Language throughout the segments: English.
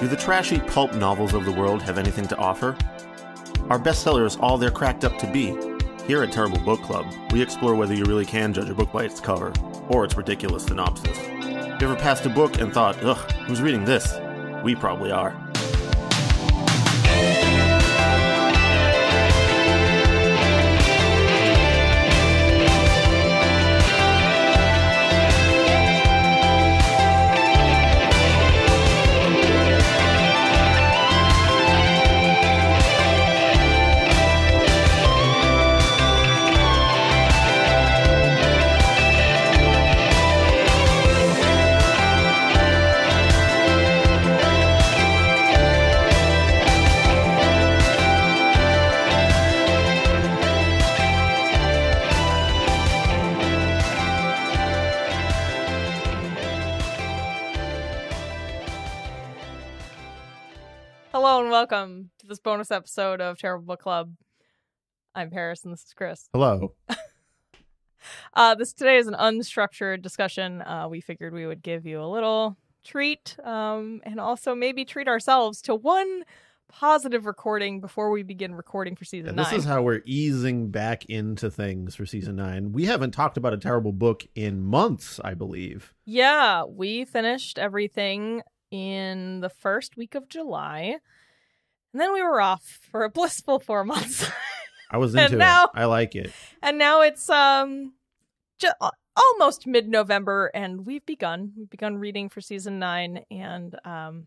Do the trashy pulp novels of the world have anything to offer? Are bestsellers all they're cracked up to be? Here at Terrible Book Club, we explore whether you really can judge a book by its cover or its ridiculous synopsis. You ever passed a book and thought, ugh, who's reading this? We probably are. Bonus episode of Terrible Book Club. I'm Paris and this is Chris. Hello. Uh, this today is an unstructured discussion. Uh, we figured we would give you a little treat um, and also maybe treat ourselves to one positive recording before we begin recording for season And nine. this is how we're easing back into things for season nine. We haven't talked about a terrible book in months, I believe. Yeah, we finished everything in the first week of July. And then we were off for a blissful four months. I was into now- it. I like it. and now it's um ju- almost mid-November and we've begun we've begun reading for season 9 and um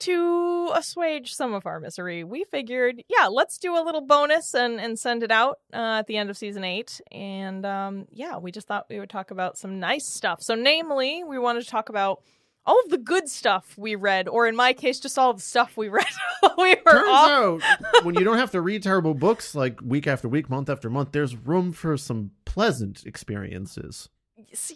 to assuage some of our misery, we figured, yeah, let's do a little bonus and, and send it out uh, at the end of season eight. And um, yeah, we just thought we would talk about some nice stuff. So, namely, we wanted to talk about all of the good stuff we read, or in my case, just all the stuff we read we were Turns off. out, when you don't have to read terrible books like week after week, month after month, there's room for some pleasant experiences.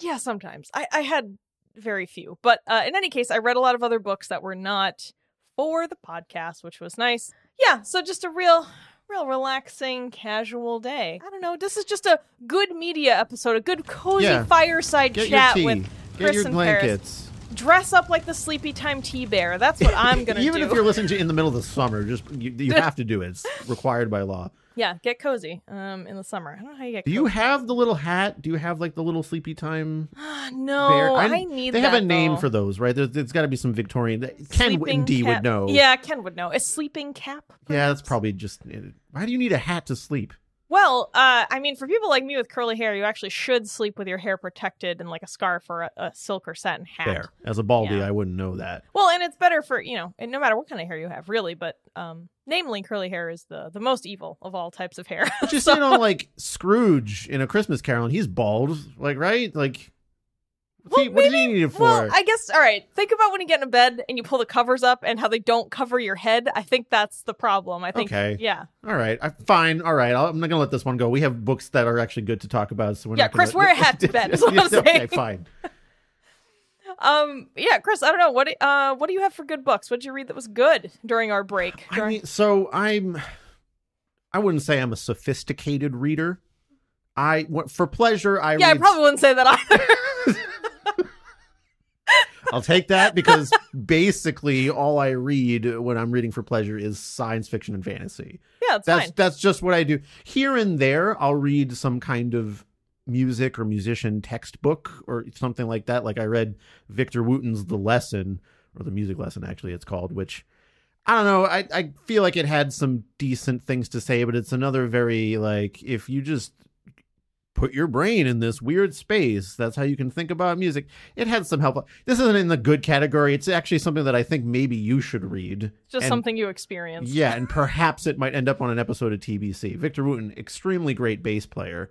Yeah sometimes i i had very few but uh in any case i read a lot of other books that were not for the podcast which was nice yeah so just a real real relaxing casual day i don't know this is just a good media episode a good cozy Yeah. fireside Get your chat with Get Chris your and Paris. Dress up like the sleepy time tea bear that's what i'm gonna do. Even do if you're listening to in the middle of the summer, just you, you have to do it. It's required by law. yeah get cozy um in the summer i don't know how you get Do you have the little hat? Do you have like the little sleepy time no bear? i, need They have a name though. for those, right? There's, there's got to be some Victorian. Ken indeed would know. yeah ken would know a sleeping cap Yeah, that's probably just. Why do you need a hat to sleep? Well, uh, I mean, for people like me with curly hair, you actually should sleep with your hair protected in like a scarf or a, a silk or satin hat. There, as a baldy, Yeah. I wouldn't know that. Well, and it's better for you know, and no matter what kind of hair you have, really. But um, namely, curly hair is the the most evil of all types of hair. But you see it on like Scrooge in a Christmas Carol, and he's bald, like right, like. Well, he, what does he need it for? well, I guess all right. Think about when you get into bed and you pull the covers up and how they don't cover your head. I think that's the problem. I think, Okay. yeah, All right, I, fine. All right, I'll, I'm not gonna let this one go. We have books that are actually good to talk about, so we're Yeah, not. gonna- Chris, wear a hat to bed, is what I'm saying. okay, fine. um, yeah. Chris, I don't know what do- uh, what do you have for good books? What did you read that was good during our break? I mean, so I'm. I wouldn't say I'm a sophisticated reader. I for pleasure. I yeah, I probably wouldn't say that either. I'll take that because basically all I read when I'm reading for pleasure is science fiction and fantasy. yeah, That's fine. that's just what I do. Here and there I'll read some kind of music or musician textbook or something like that. Like I read Victor Wooten's The Lesson or the music lesson actually it's called, which I don't know. I, I feel like it had some decent things to say, but it's another very like if you just put your brain in this weird space, that's how you can think about music. It had some help. This isn't in the good category. It's actually something that I think maybe you should read. It's just And- something you experience. Yeah, and perhaps it might end up on an episode of TBC. Victor Wooten, extremely great bass player,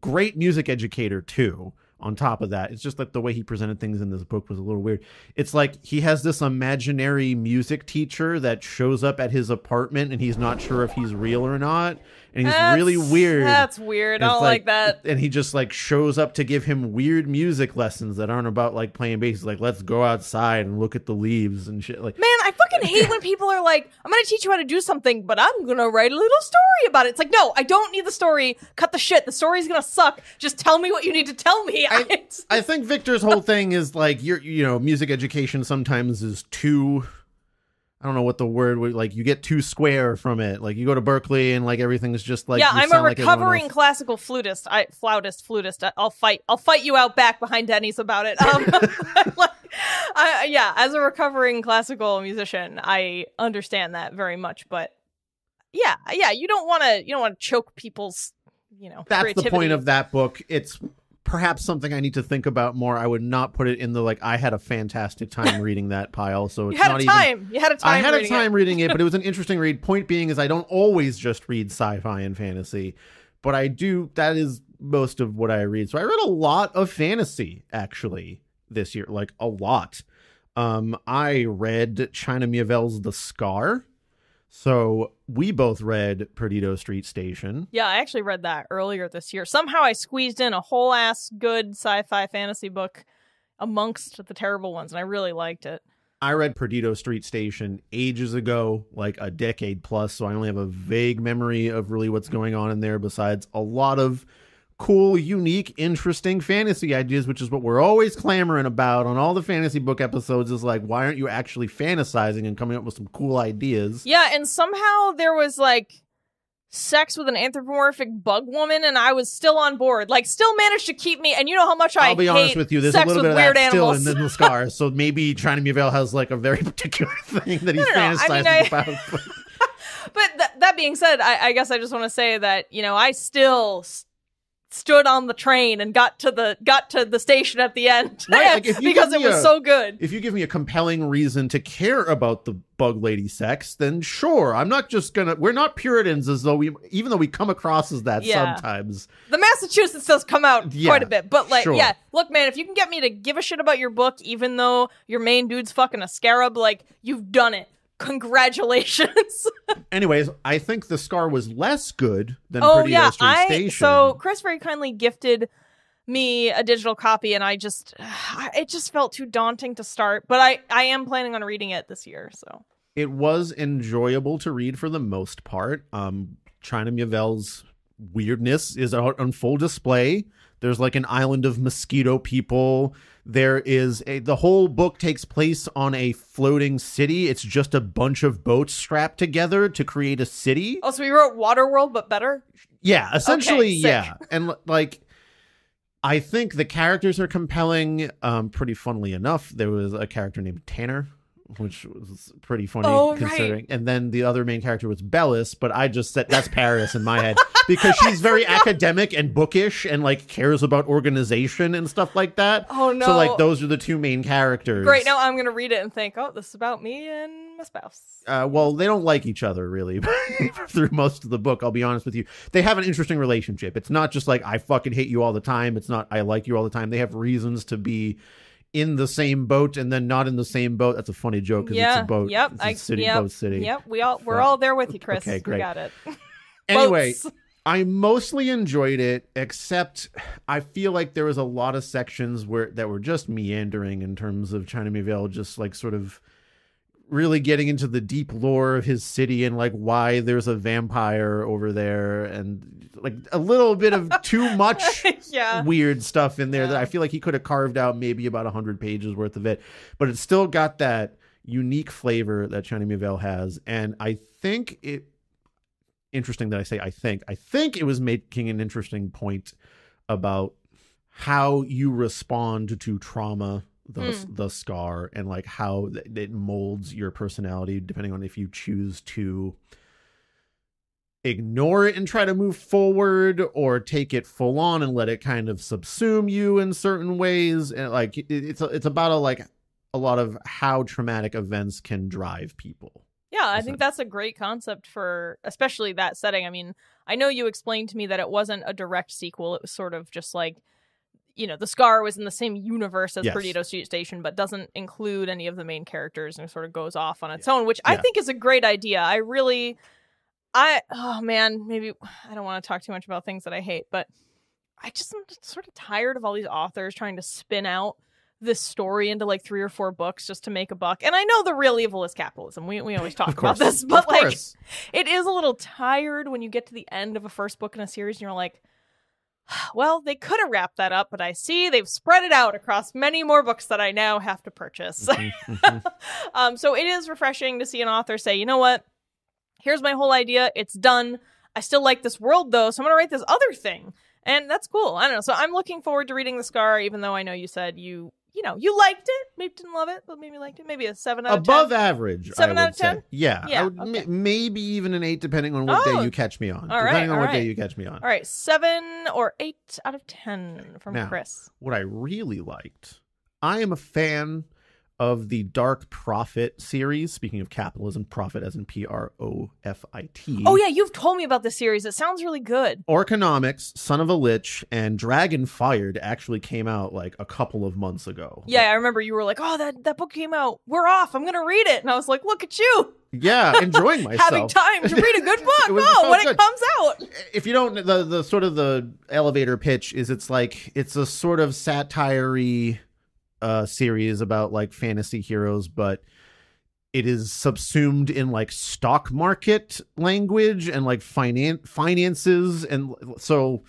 great music educator too. On top of that, it's just like the way he presented things in this book was a little weird. It's like he has this imaginary music teacher that shows up at his apartment and he's not sure if he's real or not. And he's That's- really weird. That's weird. I don't like, that. And he just like shows up to give him weird music lessons that aren't about like playing bass. He's like, let's go outside and look at the leaves and shit. Like, Man, I fucking hate when people are like, I'm gonna teach you how to do something, but I'm gonna write a little story about it. It's like, no, I don't need the story. Cut the shit. The story's gonna suck. Just tell me what you need to tell me. I- I think Victor's whole thing is like you're you know music education sometimes is too I don't know what the word would like you get too square from it like you go to Berklee and like everything's just like yeah, I'm a sound like recovering classical flutist. I flautist, flutist. I'll fight. I'll fight you out back behind Denny's about it. Um, like, I, yeah, as a recovering classical musician, I understand that very much. But yeah, yeah, you don't want to. You don't want to choke people's. You know, that's creativity. the point of that book it's perhaps something I need to think about more I would not put it in the like I had a fantastic time reading that pile so it's You had not a even time. You had a time. I had a reading it. time reading it, but it was an interesting read. Point being is I don't always just read sci-fi and fantasy, but I do that is most of what I read. So I read a lot of fantasy actually this year, like a lot. Um I read China Miéville's The Scar. So we both read Perdido Street Station. Yeah, I actually read that earlier this year. Somehow I squeezed in a whole ass good sci-fi fantasy book amongst the terrible ones, and I really liked it. I read Perdido Street Station ages ago, like a decade plus, so I only have a vague memory of really what's going on in there besides a lot of cool, unique, interesting fantasy ideas, which is what we're always clamoring about on all the fantasy book episodes is like, why aren't you actually fantasizing and coming up with some cool ideas? Yeah, and somehow there was like sex with an anthropomorphic bug woman, and I was still on board. Like, still managed to keep me. And you know how much I I'll be honest with you, there's sex a little with bit of weird that animals. still in the scar. So maybe China Miéville has like a very particular thing that he's no. I mean, fantasizing I- about. but- but th- that being said, I-, I guess I just want to say that you know I still stood on the train and got to the got to the station at the end Right, like, because it was a- so good. if you give me a compelling reason to care about the bug lady sex, then sure. I'm not just gonna. We're not Puritans, as though we, even though we come across as that Yeah. sometimes. The Massachusetts does come out Yeah, quite a bit, but like, sure. yeah, look, man, if you can get me to give a shit about your book, even though your main dude's fucking a scarab, like, you've done it. Congratulations. Anyways, I think the scar was less good than oh Perdido yeah, I Station. so Chris very kindly gifted me a digital copy, and I just it just felt too daunting to start. But I I am planning on reading it this year, so it was enjoyable to read for the most part. Um, China Miéville's weirdness is on full display. There's like an island of mosquito people. There is a the whole book takes place on a floating city. It's just a bunch of boats strapped together to create a city. oh, so we wrote Waterworld, but better. Yeah, essentially, sick. yeah. And like I think the characters are compelling. Um, pretty funnily enough, there was a character named Tanner, which was pretty funny Oh, right. considering. And then the other main character was Bellis, but I just said that's Paris in my head because she's very academic and bookish and like cares about organization and stuff like that. Oh no! So like those are the two main characters. Great. Now I'm gonna read it and think, oh, this is about me and my spouse. Uh, well, they don't like each other really through most of the book. I'll be honest with you. They have an interesting relationship. It's not just like I fucking hate you all the time. It's not I like you all the time. They have reasons to be in the same boat and then not in the same boat. That's a funny joke because yeah. it's a boat. Yep. It's a I, city, yep, boat city. Yep. We all we're all there with you, Chris. Okay, great. We got it. Anyway, I mostly enjoyed it, except I feel like there was a lot of sections where that were just meandering in terms of China Miéville, just like sort of really getting into the deep lore of his city and like why there's a vampire over there and like a little bit of too much yeah. weird stuff in there that I feel like he could have carved out maybe about 100 pages worth of it, but it's still got that unique flavor that China Miéville has. And I think it, interesting that I say I think, I think it was making an interesting point about how you respond to trauma. The, Hmm. the scar and like how it molds your personality depending on if you choose to ignore it and try to move forward or take it full on and let it kind of subsume you in certain ways and like it, it's it's about a like a lot of how traumatic events can drive people Yeah, I think that's a great concept for especially that setting. I mean, I know you explained to me that it wasn't a direct sequel. It was sort of just like you know, the Scar was in the same universe as Yes. Perdido Street Station, but doesn't include any of the main characters and sort of goes off on its own, which I think is a great idea. I really I oh man, maybe I don't want to talk too much about things that I hate, but I just am sort of tired of all these authors trying to spin out this story into like three or four books just to make a buck. And I know the real evil is capitalism. We we always talk about this, but like it is a little tired when you get to the end of a first book in a series and you're like, well, they could have wrapped that up, but I see they've spread it out across many more books that I now have to purchase. Mhm, mhm. um, so it is refreshing to see an author say, you know what? Here's my whole idea. It's done. I still like this world though, so I'm gonna write this other thing, and that's cool. I don't know. So I'm looking forward to reading the Scar, even though I know you said you, you know, you liked it. Maybe didn't love it, but maybe liked it. Maybe a seven out of Above ten. average. Seven out of 10? Yeah. Yeah, would, okay. m- maybe even an eight, depending on what Oh. day you catch me on. All right, depending on what day you catch me on. All right, seven or eight out of ten from Now, Chris. What I really liked, I am a fan of the Dark Profit series. Speaking of capitalism, profit as in P R O F I T. Oh yeah, you've told me about this series. It sounds really good. Orconomics, Son of a Lich, and Dragonfired actually came out like a couple of months ago. Yeah, I remember you were like, "Oh, that that book came out. We're off. I'm gonna read it." And I was like, "Look at you Yeah, enjoying myself. having time to read a good book. It was oh, when good. it comes out." if you don't the the sort of the elevator pitch is it's like it's a sort of satire uh series about like fantasy heroes but it is subsumed in like stock market language and like finan- finances and so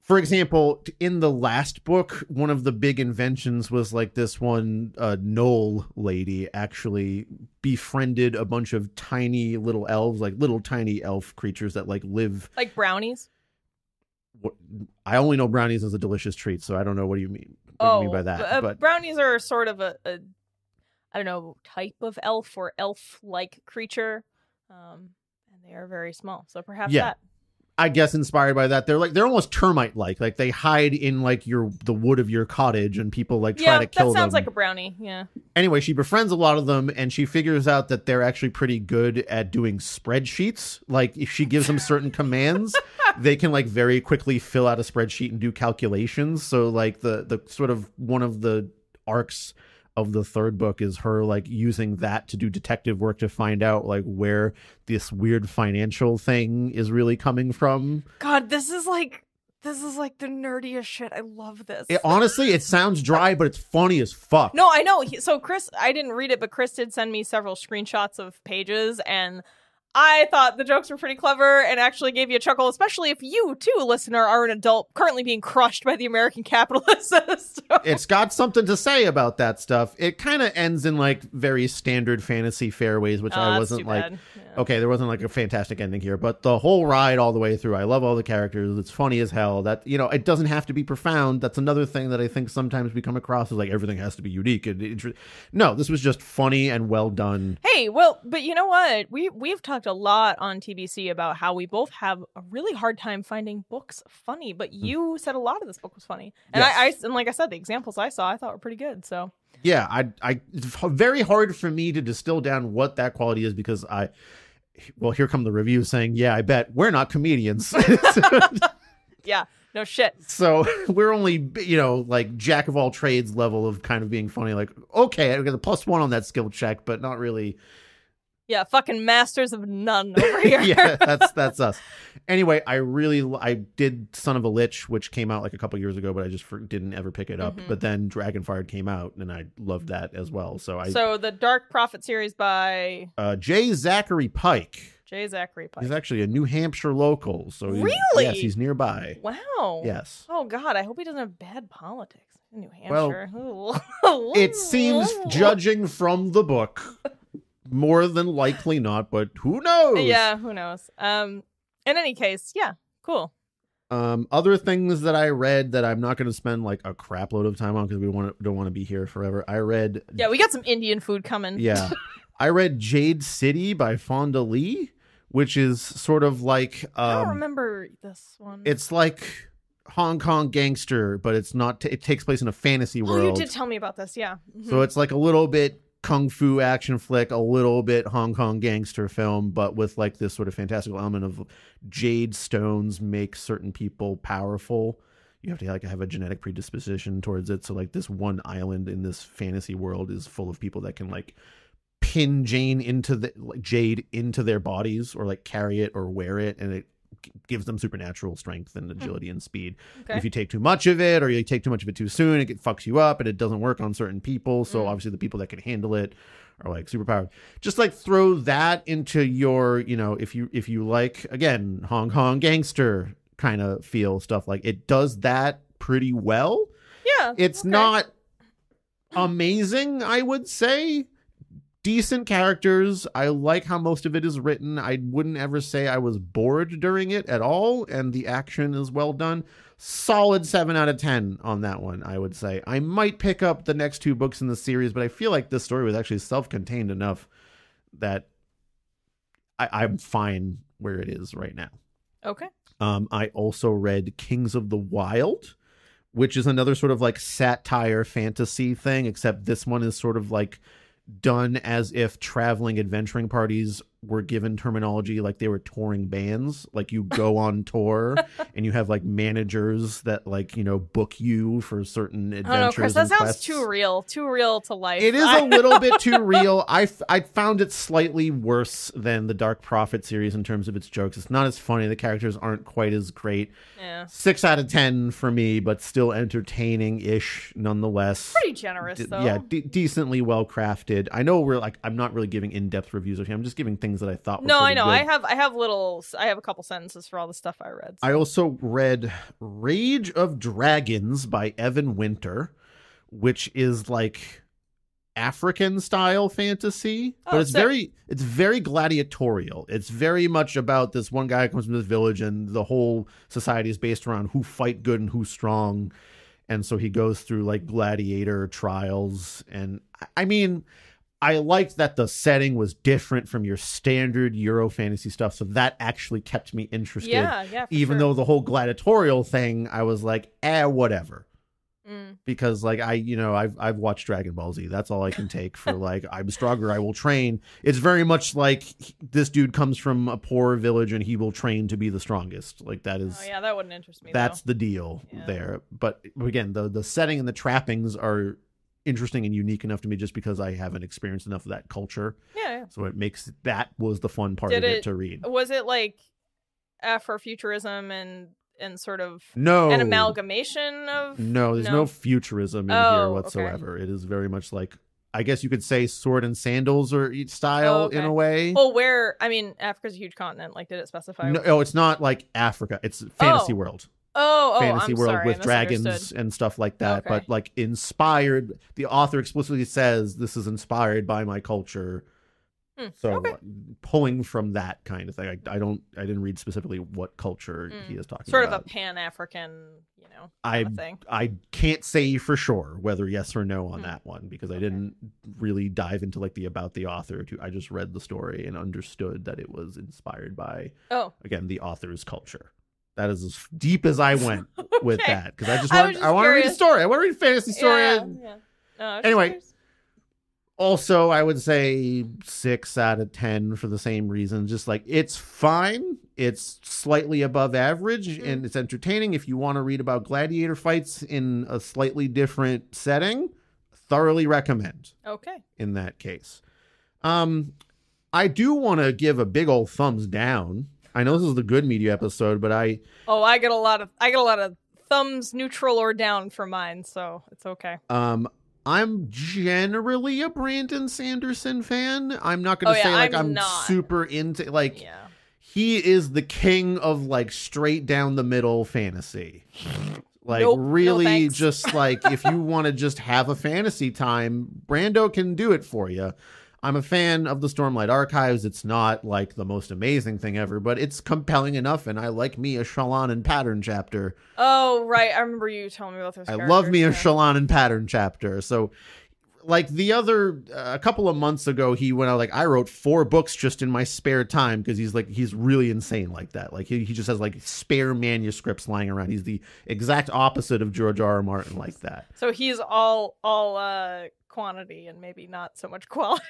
for example in the last book one of the big inventions was like this one uh gnoll lady actually befriended a bunch of tiny little elves like little tiny elf creatures that like live Like brownies. i only know brownies as a delicious treat so i don't know what do you mean what oh, do you mean by that uh, but brownies are sort of a, a, I don't know, type of elf or elf-like creature, um, and they are very small. So perhaps Yeah. that. I guess inspired by that. They're like they're almost termite like. Like they hide in like your the wood of your cottage and people like try Yeah, to that kill sounds them. like a brownie. Yeah. Anyway, she befriends a lot of them and she figures out that they're actually pretty good at doing spreadsheets. Like if she gives them certain commands, they can like very quickly fill out a spreadsheet and do calculations. So like the the sort of one of the arcs of the third book is her like using that to do detective work to find out like where this weird financial thing is really coming from. God, this is like this is like the nerdiest shit. I love this. It, honestly, it sounds dry, but it's funny as fuck. No, I know. So Chris, I didn't read it, but Chris did send me several screenshots of pages, and I thought the jokes were pretty clever and actually gave you a chuckle, especially if you, too, listener, are an adult currently being crushed by the American capitalist system. it's got something to say about that stuff. It kind of ends in like very standard fantasy fairways, which Oh, I wasn't like. Yeah. Okay, there wasn't like a fantastic ending here, but the whole ride all the way through, I love all the characters. It's funny as hell. That you know, it doesn't have to be profound. That's another thing that I think sometimes we come across is like everything has to be unique and inter- no. This was just funny and well done. Hey, well, but you know what? We we've talked a lot on TBC about how we both have a really hard time finding books funny, but hmm. you said a lot of this book was funny, and Yes. I, I and like I said, the examples I saw I thought were pretty good. So Yeah, I, I, it's very hard for me to distill down what that quality is because I, well, here come the reviews saying, yeah, I bet we're not comedians. yeah, no shit. so we're only you know like jack of all trades level of kind of being funny like okay i got a plus one on that skill check but not really Yeah, fucking masters of none over here. yeah that's that's us anyway i really I did son of a lich which came out like a couple years ago but i just didn't ever pick it up Mhm. but then Dragonfire came out and i loved that as well so i So the Dark Profit series by uh jay zachary pike Jay Zachary Pike. he's actually a new hampshire local so he- Really? yes he's nearby wow. yes Oh God, I hope he doesn't have bad politics in New Hampshire. Well, Hampshire. it seems judging from the book more than likely not but who knows Yeah, who knows? Um, in any case, yeah, cool. Um, other things that I read that I'm not going to spend like a crap load of time on because we want don't want to be here forever. I read, Yeah, we got some Indian food coming. yeah, I read Jade City by Fonda Lee, which is sort of like I don't um, remember this one. it's like Hong Kong gangster, but it's not. it takes place in a fantasy world. oh, you did tell me about this. Yeah. Mhm. So it's like a little bit kung fu action flick, a little bit Hong Kong gangster film, but with like this sort of fantastical element of jade stones make certain people powerful. You have to like have a genetic predisposition towards it. So like this one island in this fantasy world is full of people that can like pin Jane into the like Jade into their bodies or like carry it or wear it and it gives them supernatural strength and agility and speed. Okay. If you take too much of it or you take too much of it too soon, it fucks you up and it doesn't work on certain people. So Mm. obviously the people that can handle it are like superpowered. Just like throw that into your, you know, if you if you like again Hong Kong gangster kind of feel stuff like it does that pretty well. yeah. It's okay. not amazing, I would say. Decent characters. I like how most of it is written. I wouldn't ever say I was bored during it at all, and the action is well done. Solid 7 out of 10 on that one, I would say. I might pick up the next two books in the series, but I feel like this story was actually self contained enough that I, I'm fine where it is right now. Okay. Um, I also read Kings of the Wyld, which is another sort of like satire fantasy thing, except this one is sort of like done as if traveling adventuring parties were given terminology like they were touring bands. Like you go on tour and you have like managers that like, you know, book you for certain I adventures. don't know, Chris. That sounds quests. too real. Too real to life. It is I- a little bit too real. I, f- I found it slightly worse than the Dark Profit series in terms of its jokes. It's not as funny. The characters aren't quite as great. yeah. Six out of ten for me, but still entertaining ish nonetheless. Pretty generous though. yeah, de- decently well crafted. I know we're like I'm not really giving in depth reviews of him. I'm just giving things that I thought. Were No, I know. good. I have I have little I have a couple sentences for all the stuff I read. I also read Rage of Dragons by Evan Winter, which is like African style fantasy, Oh, but it's sick. very it's very gladiatorial. It's very much about this one guy comes from this village and the whole society is based around who fight good and who's strong. And so he goes through like gladiator trials and I mean I liked that the setting was different from your standard Euro fantasy stuff, so that actually kept me interested yeah, yeah. even sure. though the whole gladiatorial thing, I was like, eh, whatever. Mm. Because like I, you know, I've I've watched Dragon Ball Z. That's all I can take for like I'm stronger. I will train. It's very much like this dude comes from a poor village and he will train to be the strongest. Like that is Oh yeah, that wouldn't interest me. that's though. the deal Yeah. there. But again, the the setting and the trappings are interesting and unique enough to me just because I haven't experienced enough of that culture. yeah, So it makes that was the fun part Did of it, it- to read. Was it like Afrofuturism and and sort of No an amalgamation of? No, there's no, No? futurism in Oh, here okay. whatsoever. It is very much like I guess you could say sword and sandals or each style Oh, okay. in a way. Well, where I mean, Africa's a huge continent. Like, did it specify? no, oh, it's not like Africa. It's fantasy Oh. world. Oh, oh, fantasy I'm world sorry, with dragons and stuff like that. Okay. But like inspired, the author explicitly says this is inspired by my culture. Hmm, So okay. pulling from that kind of thing. I, I don't. I didn't read specifically what culture Mm. he is talking Sort about. Sort of a Pan African, you know, I kind of thing. I can't say for sure whether yes or no on Hmm. that one because I didn't really dive into like the about the author. To I just read the story and understood that it was inspired by Oh, again the author's culture. That is as deep as I went with that because I just I want was I want to read a story. I want to read a fantasy story. Yeah, yeah. No, I Anyway. Also, I would say six out of ten for the same reason. Just like it's fine. It's slightly above average Mhm. and it's entertaining. If you want to read about gladiator fights in a slightly different setting, thoroughly recommend okay. in that case. Um, I do want to give a big old thumbs down. I know this is the good media episode, but I Oh, I get a lot of I get a lot of thumbs neutral or down for mine, so it's okay. Um, I'm generally a Brandon Sanderson fan. I'm not going Oh, to yeah, say like I'm I'm, super into like Yeah. he is the king of like straight down the middle fantasy. Like Nope, really thanks. just like if you want to just have a fantasy time, Brando can do it for you. I'm a fan of the Stormlight Archives. It's not like the most amazing thing ever, but it's compelling enough and I like me a Shallan and Pattern chapter. Oh, right. I remember you telling me about those. I love me a characters. Shallan and Pattern chapter. So, like the other, uh, a couple of months ago, he went out like I wrote four books just in my spare time because he's like he's really insane like that. Like he, he just has like spare manuscripts lying around. He's the exact opposite of George R. R. Martin like that. So he's all all uh quantity and maybe not so much quality.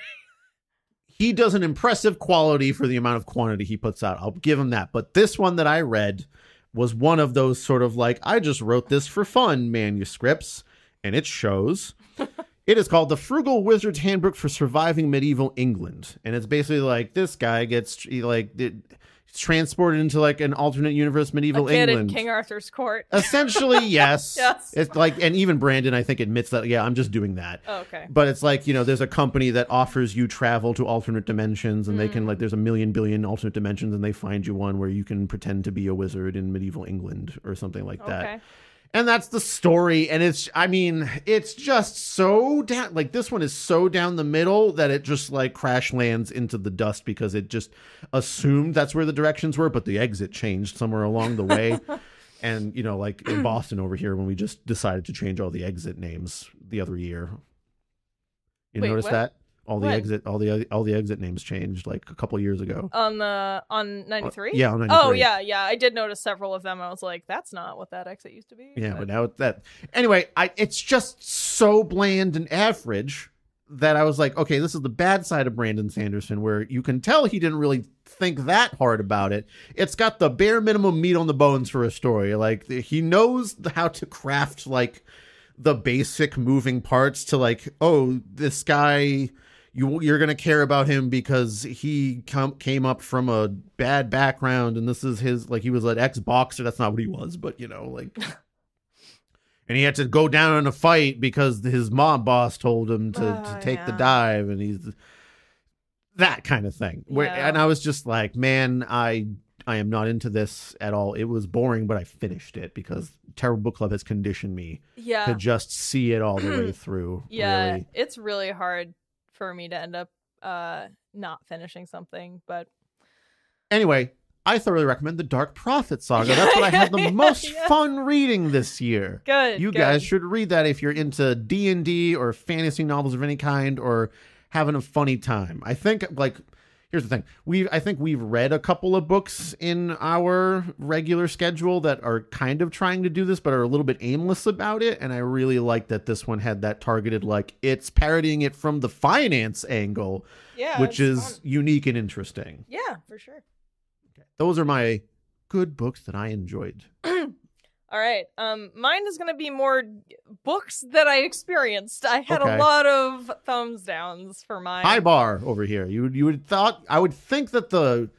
He does an impressive quality for the amount of quantity he puts out. I'll give him that. But this one that I read was one of those sort of like I just wrote this for fun manuscripts, and it shows. It is called The Frugal Wizard's Handbook for Surviving Medieval England. And it's basically like this guy gets he, like transported into like an alternate universe medieval England. in King Arthur's court. Essentially, yes. Yes. It's like and even Brandon I think admits that yeah, I'm just doing that. Oh, okay. But it's like, you know, there's a company that offers you travel to alternate dimensions and they can mm. like there's a million billion alternate dimensions and they find you one where you can pretend to be a wizard in medieval England or something like that. Okay. And that's the story and it's I mean, it's just so down like this one is so down the middle that it just like crash lands into the dust because it just assumed that's where the directions were, but the exit changed somewhere along the way. and you know, like in Boston over here when we just decided to change all the exit names the other year. You Wait, notice what? that? All the When? exit all the all the exit names changed like a couple years ago. On the on 93? Yeah, on Oh 93. yeah, yeah. I did notice several of them. I was like, that's not what that exit used to be. Yeah, but now it's that. Anyway, I it's just so bland and average that I was like, okay, this is the bad side of Brandon Sanderson, where you can tell he didn't really think that hard about it. It's got the bare minimum meat on the bones for a story. Like he knows how to craft like the basic moving parts to like, oh, this guy. You, you're gonna care about him because he com- came up from a bad background, and this is his like he was an ex boxer. That's not what he was, but you know, like and he had to go down in a fight because his mob boss told him to, to Oh, take the dive and he's that kind of thing Where, Yeah. and i was just like man i i am not into this at all it was boring but i finished it because terrible book club has conditioned me Yeah. to just see it all the way through Yeah, really. it's really hard for me to end up uh not finishing something, but anyway i thoroughly recommend the dark profit saga that's what i had the most yeah. fun reading this year good. you good. guys should read that if you're into d&d or fantasy novels of any kind or having a funny time i think like here's the thing we i think we've read a couple of books in our regular schedule that are kind of trying to do this but are a little bit aimless about it and i really like that this one had that targeted like it's parodying it from the finance angle yeah, which is fun. unique and interesting yeah, for sure. those are my good books that i enjoyed All right. Um, mine is going to be more books that I experienced. I had Okay. a lot of thumbs downs for mine. high bar over here. You you would thought I would think that the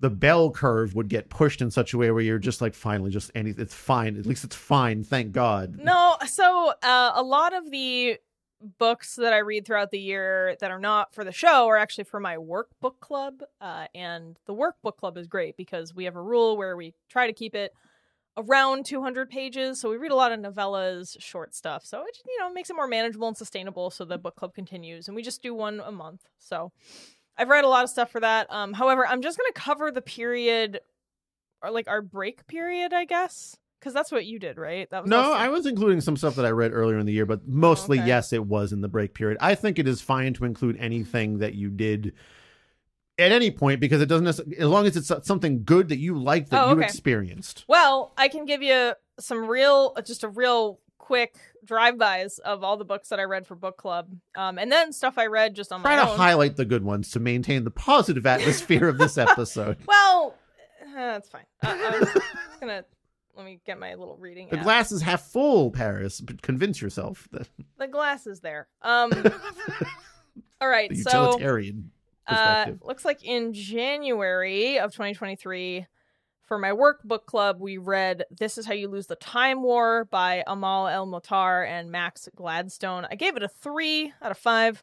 the bell curve would get pushed in such a way where you're just like finally just any it's fine. At least it's fine. Thank God. No, so uh, a lot of the books that I read throughout the year that are not for the show are actually for my workbook club. Uh, and the workbook club is great because we have a rule where we try to keep it around 200 pages. So we read a lot of novellas, short stuff. So it you know makes it more manageable and sustainable. So the book club continues, and we just do one a month. So I've read a lot of stuff for that. Um, however, I'm just gonna cover the period, or like our break period, I guess. Because that's what you did, right? That was No, I was including some stuff that I read earlier in the year, but mostly okay. yes, it was in the break period. I think it is fine to include anything that you did at any point because it doesn't as long as it's something good that you like that Oh, you experienced. Well, I can give you some real, just a real quick drive-bys of all the books that I read for book club, um, and then stuff I read just on my Try my to own. highlight the good ones to maintain the positive atmosphere of this episode. well, uh, that's fine. Uh, I was gonna let me get my little reading. The app. glass is half full, Paris. But convince yourself that the glass is there. Um, all right, the so utilitarian uh, looks like in January of 2023. For my workbook club, we read This Is How You Lose the Time War by Amal El-Mohtar and Max Gladstone. I gave it a three out of five.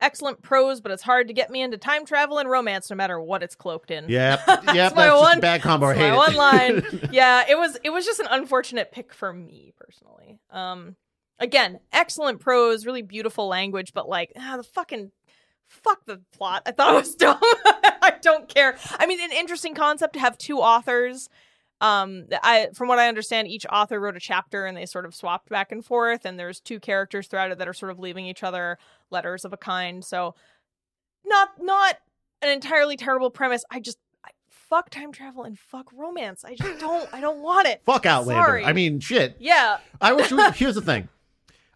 Excellent prose, but it's hard to get me into time travel and romance no matter what it's cloaked in. Yep, yep. That's my just one- bad combo. I hate my it. one line. yeah, it was it was just an unfortunate pick for me personally. Um again, excellent prose, really beautiful language, but like ah, the fucking fuck the plot. I thought it was dumb. I don't care. I mean, an interesting concept to have two authors. Um, I from what I understand, each author wrote a chapter and they sort of swapped back and forth. And there's two characters throughout it that are sort of leaving each other letters of a kind. So, not not an entirely terrible premise. I just I, fuck time travel and fuck romance. I just don't. I don't want it. Fuck Outlander. Sorry. I mean, shit. Yeah. I wish. Here's the thing.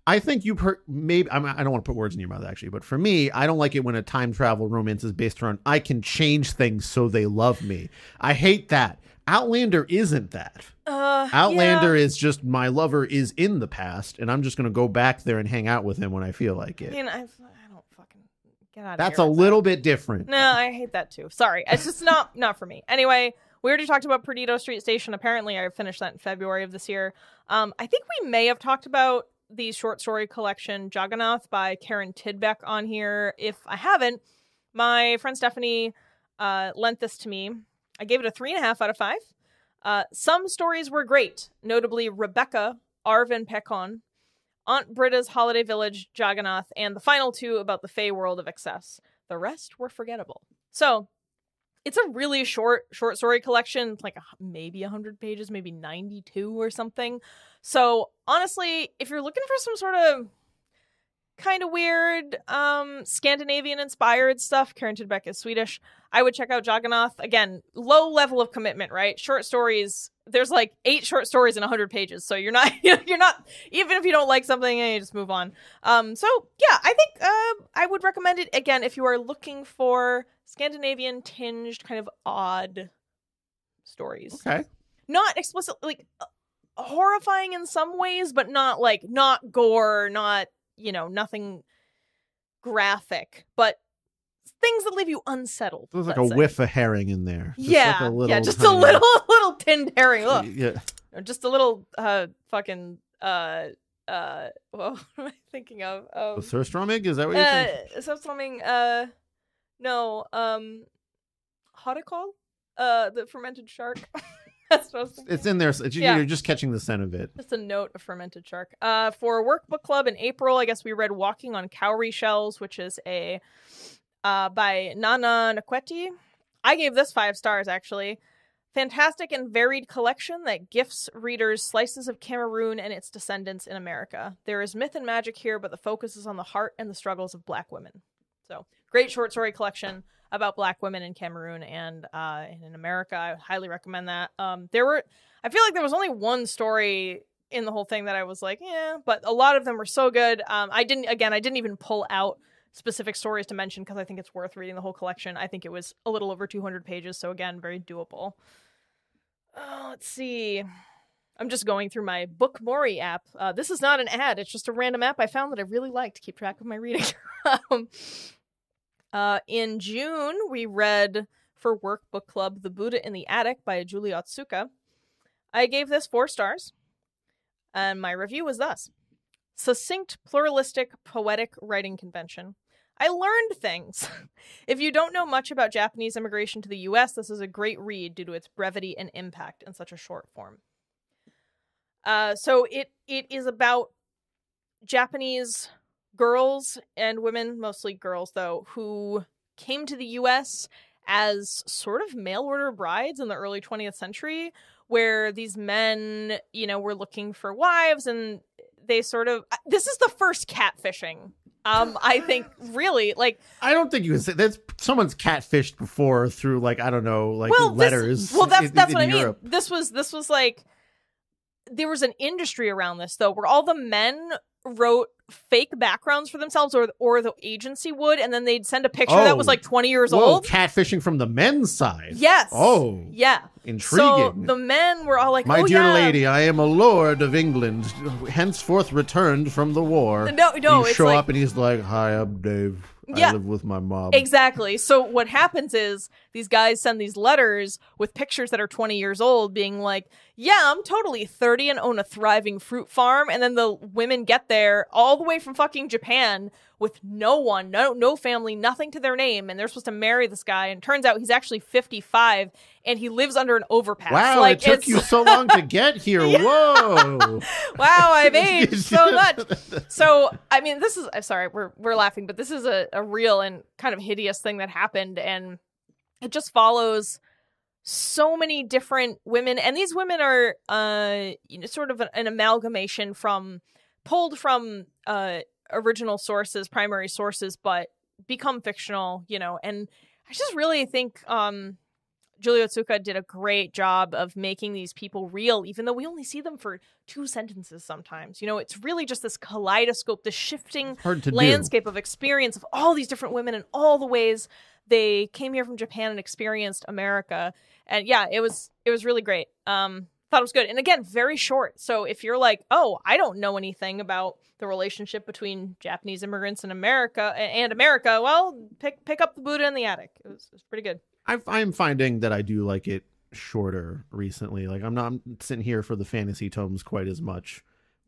I think you per maybe I'm, I don't want to put words in your mouth actually, but for me, I don't like it when a time travel romance is based around I can change things so they love me. I hate that. Outlander isn't that. Uh, Outlander yeah. is just my lover is in the past, and I'm just gonna go back there and hang out with him when I feel like I it. mean, I've, I don't fucking get out of That's a little bit different. No, I hate that too. Sorry, it's just not not for me. Anyway, we already talked about Perdido Street Station. Apparently, I finished that in February of this year. Um, I think we may have talked about the short story collection Jagannath by Karen Tidbeck on here. If I haven't, my friend Stephanie uh, lent this to me. I gave it a three and a half out of five. Uh, some stories were great, notably Rebecca, Arvid Pekon, Aunt Britta's Holiday Village, Jagannath, and the final two about the Fey world of excess. The rest were forgettable. So, it's a really short short story collection, like a, maybe 100 pages, maybe 92 or something. So, honestly, if you're looking for some sort of kind of weird um Scandinavian inspired stuff, Karen Tidbeck is Swedish. I would check out Jagannath. Again, low level of commitment, right? Short stories. There's like eight short stories in 100 pages, so you're not you're not even if you don't like something, eh, you just move on. Um, so yeah, I think uh, I would recommend it again if you are looking for Scandinavian tinged, kind of odd stories. Okay. Not explicitly like horrifying in some ways, but not like not gore, not you know nothing graphic, but things that leave you unsettled. There's like a say. whiff of herring in there. Just yeah, like a little yeah, just a little little tinned herring. Ugh. Yeah. Just a little uh fucking uh uh well, what am I thinking of? The Um, surströmming? Is that what you're thinking? uh something uh no, um how to call? Uh the fermented shark. That's what I was thinking. It's in there. so- It's, Yeah. You're just catching the scent of it. Just a note of fermented shark. Uh, for a workbook club in April, I guess we read "Walking on Cowrie Shells," which is a uh, by Nana Nkweti. I gave this five stars actually. Fantastic and varied collection that gifts readers slices of Cameroon and its descendants in America. There is myth and magic here, but the focus is on the heart and the struggles of Black women. So, great short story collection about Black women in Cameroon and uh, in America. I highly recommend that. Um, there were, I feel like there was only one story in the whole thing that I was like, yeah, but a lot of them were so good. Um, I didn't, again, I didn't even pull out specific stories to mention because I think it's worth reading the whole collection. I think it was a little over 200 pages, so again, very doable. Oh, let's see. I'm just going through my Bookmory app. Uh, this is not an ad; it's just a random app I found that I really like to keep track of my reading. um, uh, in June, we read for Work Book Club "The Buddha in the Attic" by Julie Otsuka. I gave this four stars, and my review was thus: succinct, pluralistic, poetic writing convention. I learned things. if you don't know much about Japanese immigration to the US, this is a great read due to its brevity and impact in such a short form. Uh, so it it is about Japanese girls and women, mostly girls though, who came to the US as sort of mail order brides in the early 20th century, where these men, you know, were looking for wives and they sort of this is the first catfishing um i think really like I don't think you can say that's someone's catfished before through like I don't know like well this- letters. well that's in- that's in what i mean this was this was like there was an industry around this though where all the men wrote fake backgrounds for themselves or or the agency would and then they'd send a picture that was Oh. like 20 years Whoa, old catfishing from the men's side. yes Oh, yeah intriguing. so the men were all like My oh, dear yeah. lady, I am a lord of England, henceforth returned from the war. no no you it's show like up and he's like, "Hi, I'm Dave. Yeah. I live with my mom." Exactly. So what happens is these guys send these letters with pictures that are 20 years old being like, "Yeah, I'm totally 30 and own a thriving fruit farm." And then the women get there all the way from fucking Japan with no one, no no family, nothing to their name, and they're supposed to marry this guy and turns out he's actually 55 and he lives under an overpass. Wow, like it took it's you so long to get here. Whoa. wow, I've aged so much. So, I mean, this is I'm sorry, we're we're laughing, but this is a, a real and kind of hideous thing that happened and it just follows so many different women and these women are uh you know, sort of an, an amalgamation from pulled from uh original sources, primary sources, but become fictional, you know, and I just really think um Julia Otsuka did a great job of making these people real, even though we only see them for two sentences sometimes. You know, it's really just this kaleidoscope, this shifting landscape of experience of all these different women and all the ways they came here from Japan and experienced America. And yeah, it was it was really great. Um thought it was good. And again, very short. So if you're like, "Oh, I don't know anything about the relationship between Japanese immigrants in America and America," well, pick pick up the Buddha in the attic. It was, it was pretty good. I, I'm finding that I do like it shorter recently. Like I'm not I'm sitting here for the fantasy tomes quite as much.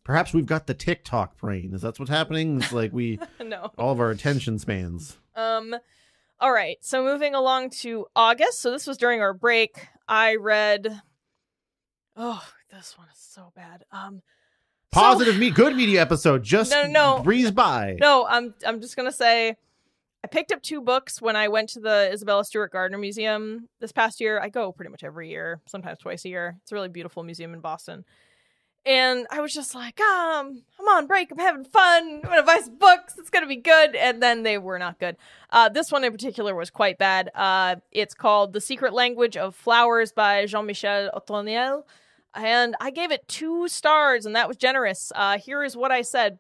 Perhaps we've got the TikTok brain. Is that what's happening? It's like we no. all of our attention spans. Um all right. So moving along to August. So this was during our break. I read Oh, this one is so bad. Um so- Positive me good media episode just No, no, no. breeze by. No, I'm I'm just gonna say I picked up two books when I went to the Isabella Stewart Gardner Museum this past year. I go pretty much every year, sometimes twice a year. It's a really beautiful museum in Boston. And I was just like, um, I'm on break. I'm having fun. I'm gonna buy some books. It's gonna be good. And then they were not good. Uh, this one in particular was quite bad. Uh, it's called The Secret Language of Flowers by Jean-Michel Othoniel. And I gave it two stars, and that was generous. Uh, here is what I said.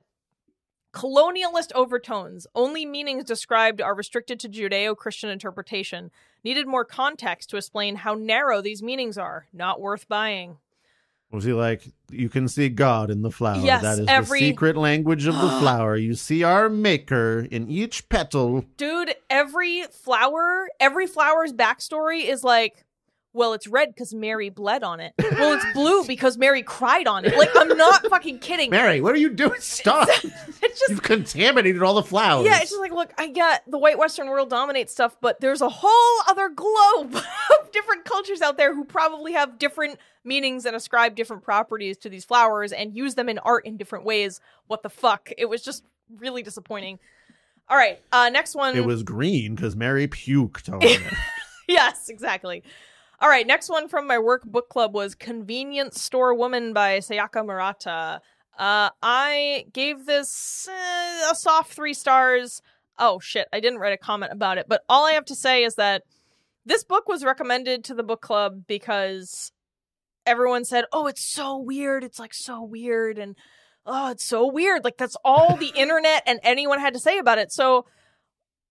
Colonialist overtones. Only meanings described are restricted to Judeo Christian interpretation. Needed more context to explain how narrow these meanings are. Not worth buying. Was he like, you can see God in the flower? Yes, that is every- the secret language of the flower. You see our maker in each petal. Dude, every flower, every flower's backstory is like, well, it's red because Mary bled on it. Well, it's blue because Mary cried on it. Like, I'm not fucking kidding. Mary, what are you doing? Stop. it's just You've contaminated all the flowers. Yeah, it's just like, look, I get the white Western world dominates stuff, but there's a whole other globe of different cultures out there who probably have different meanings and ascribe different properties to these flowers and use them in art in different ways. What the fuck? It was just really disappointing. All right, uh, next one. It was green because Mary puked on it. yes, exactly. All right, next one from my work book club was Convenience Store Woman by Sayaka Murata. Uh, I gave this uh, a soft three stars. Oh shit, I didn't write a comment about it, but all I have to say is that this book was recommended to the book club because everyone said, "Oh, it's so weird. It's like so weird and oh, it's so weird." Like that's all the internet and anyone had to say about it. So